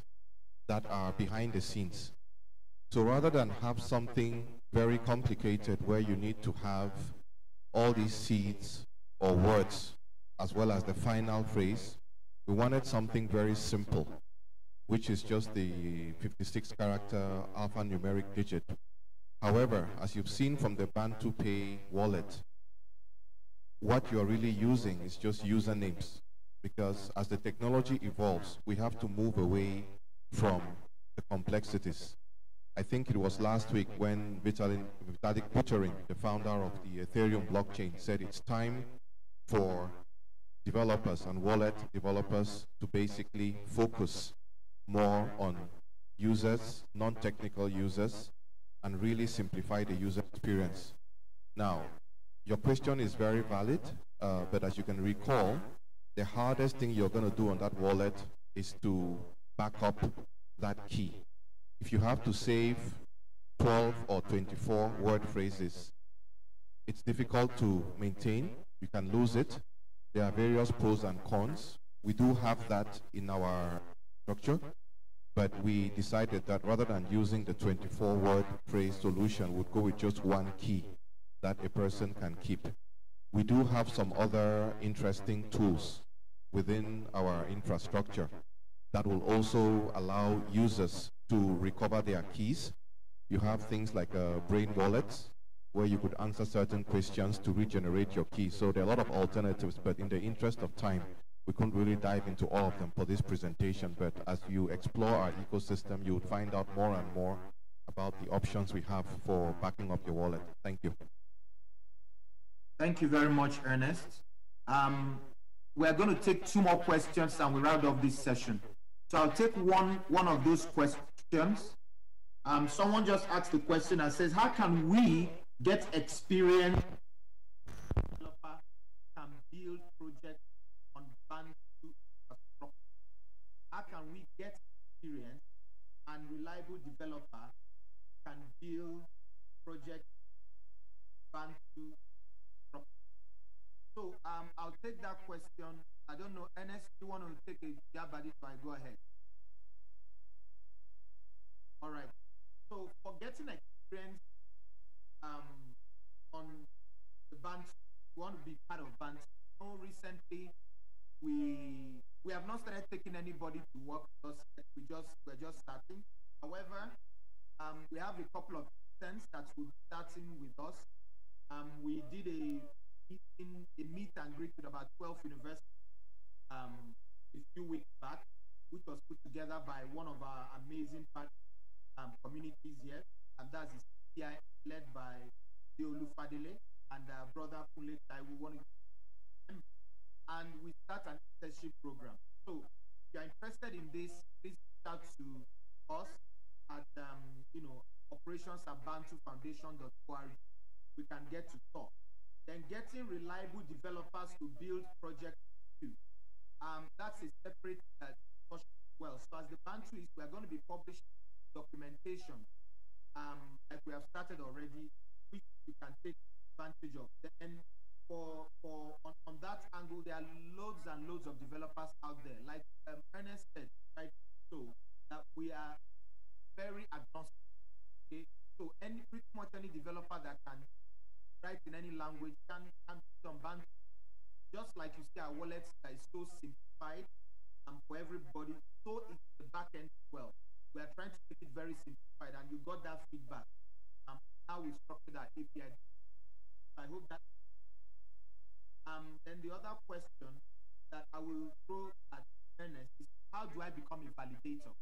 S6: that are behind the scenes. So rather than have something very complicated where you need to have all these seeds or words as well as the final phrase, we wanted something very simple, which is just the 56 character alphanumeric digit. However, as you've seen from the Bantu Pay wallet, what you're really using is just usernames because as the technology evolves, we have to move away from the complexities. I think it was last week when Vitalik, Vitalik Buterin, the founder of the Ethereum blockchain, said it's time for developers and wallet developers to basically focus more on users, non-technical users, and really simplify the user experience. Now, your question is very valid, uh, but as you can recall, the hardest thing you're going to do on that wallet is to back up that key. If you have to save 12 or 24 word phrases, it's difficult to maintain. You can lose it. There are various pros and cons. We do have that in our structure, but we decided that rather than using the 24 word phrase solution, we'd go with just one key that a person can keep. We do have some other interesting tools within our infrastructure that will also allow users to recover their keys. You have things like uh, brain wallets, where you could answer certain questions to regenerate your keys. So there are a lot of alternatives, but in the interest of time, we couldn't really dive into all of them for this presentation. But as you explore our ecosystem, you would find out more and more about the options we have for backing up your wallet. Thank you.
S1: Thank you very much, Ernest. Um, we're going to take two more questions and we round off this session. So I'll take one one of those questions. Um, someone just asked the question and says, how can we get experience developer can build How can we get experience and reliable developer can build projects so um, I'll take that question. I don't know, Ernest, you want to take a jab at it? I go ahead. All right. So for getting experience um, on the band, want to be part of band. So recently, we we have not started taking anybody to work with us. We just we're just starting. However, um, we have a couple of students that will be starting with us. Um, we did a in a meet and greet with about 12 universities um, a few weeks back, which was put together by one of our amazing um, communities here, and that's the CI led by Deolu Fadele and uh, brother Pule Taiwo. One and we start an internship program. So if you're interested in this, please reach out to us at um, you know operations at bantufoundation.org. We can get to talk then getting reliable developers to build projects too. Um, that's a separate uh, well. So as the Bantu is, we're going to be publishing documentation um, like we have started already, which you can take advantage of. Then for for on, on that angle, there are loads and loads of developers out there. Like um, Ernest said, right? So that we are very advanced. Okay, so any pretty much any developer that can write in any language can, can some bank just like you see our wallet that is so simplified and for everybody so it's the back end well. We are trying to make it very simplified and you got that feedback. Um how we structured our api i hope that. Um then the other question that i will throw at Ernest is how do i become a validator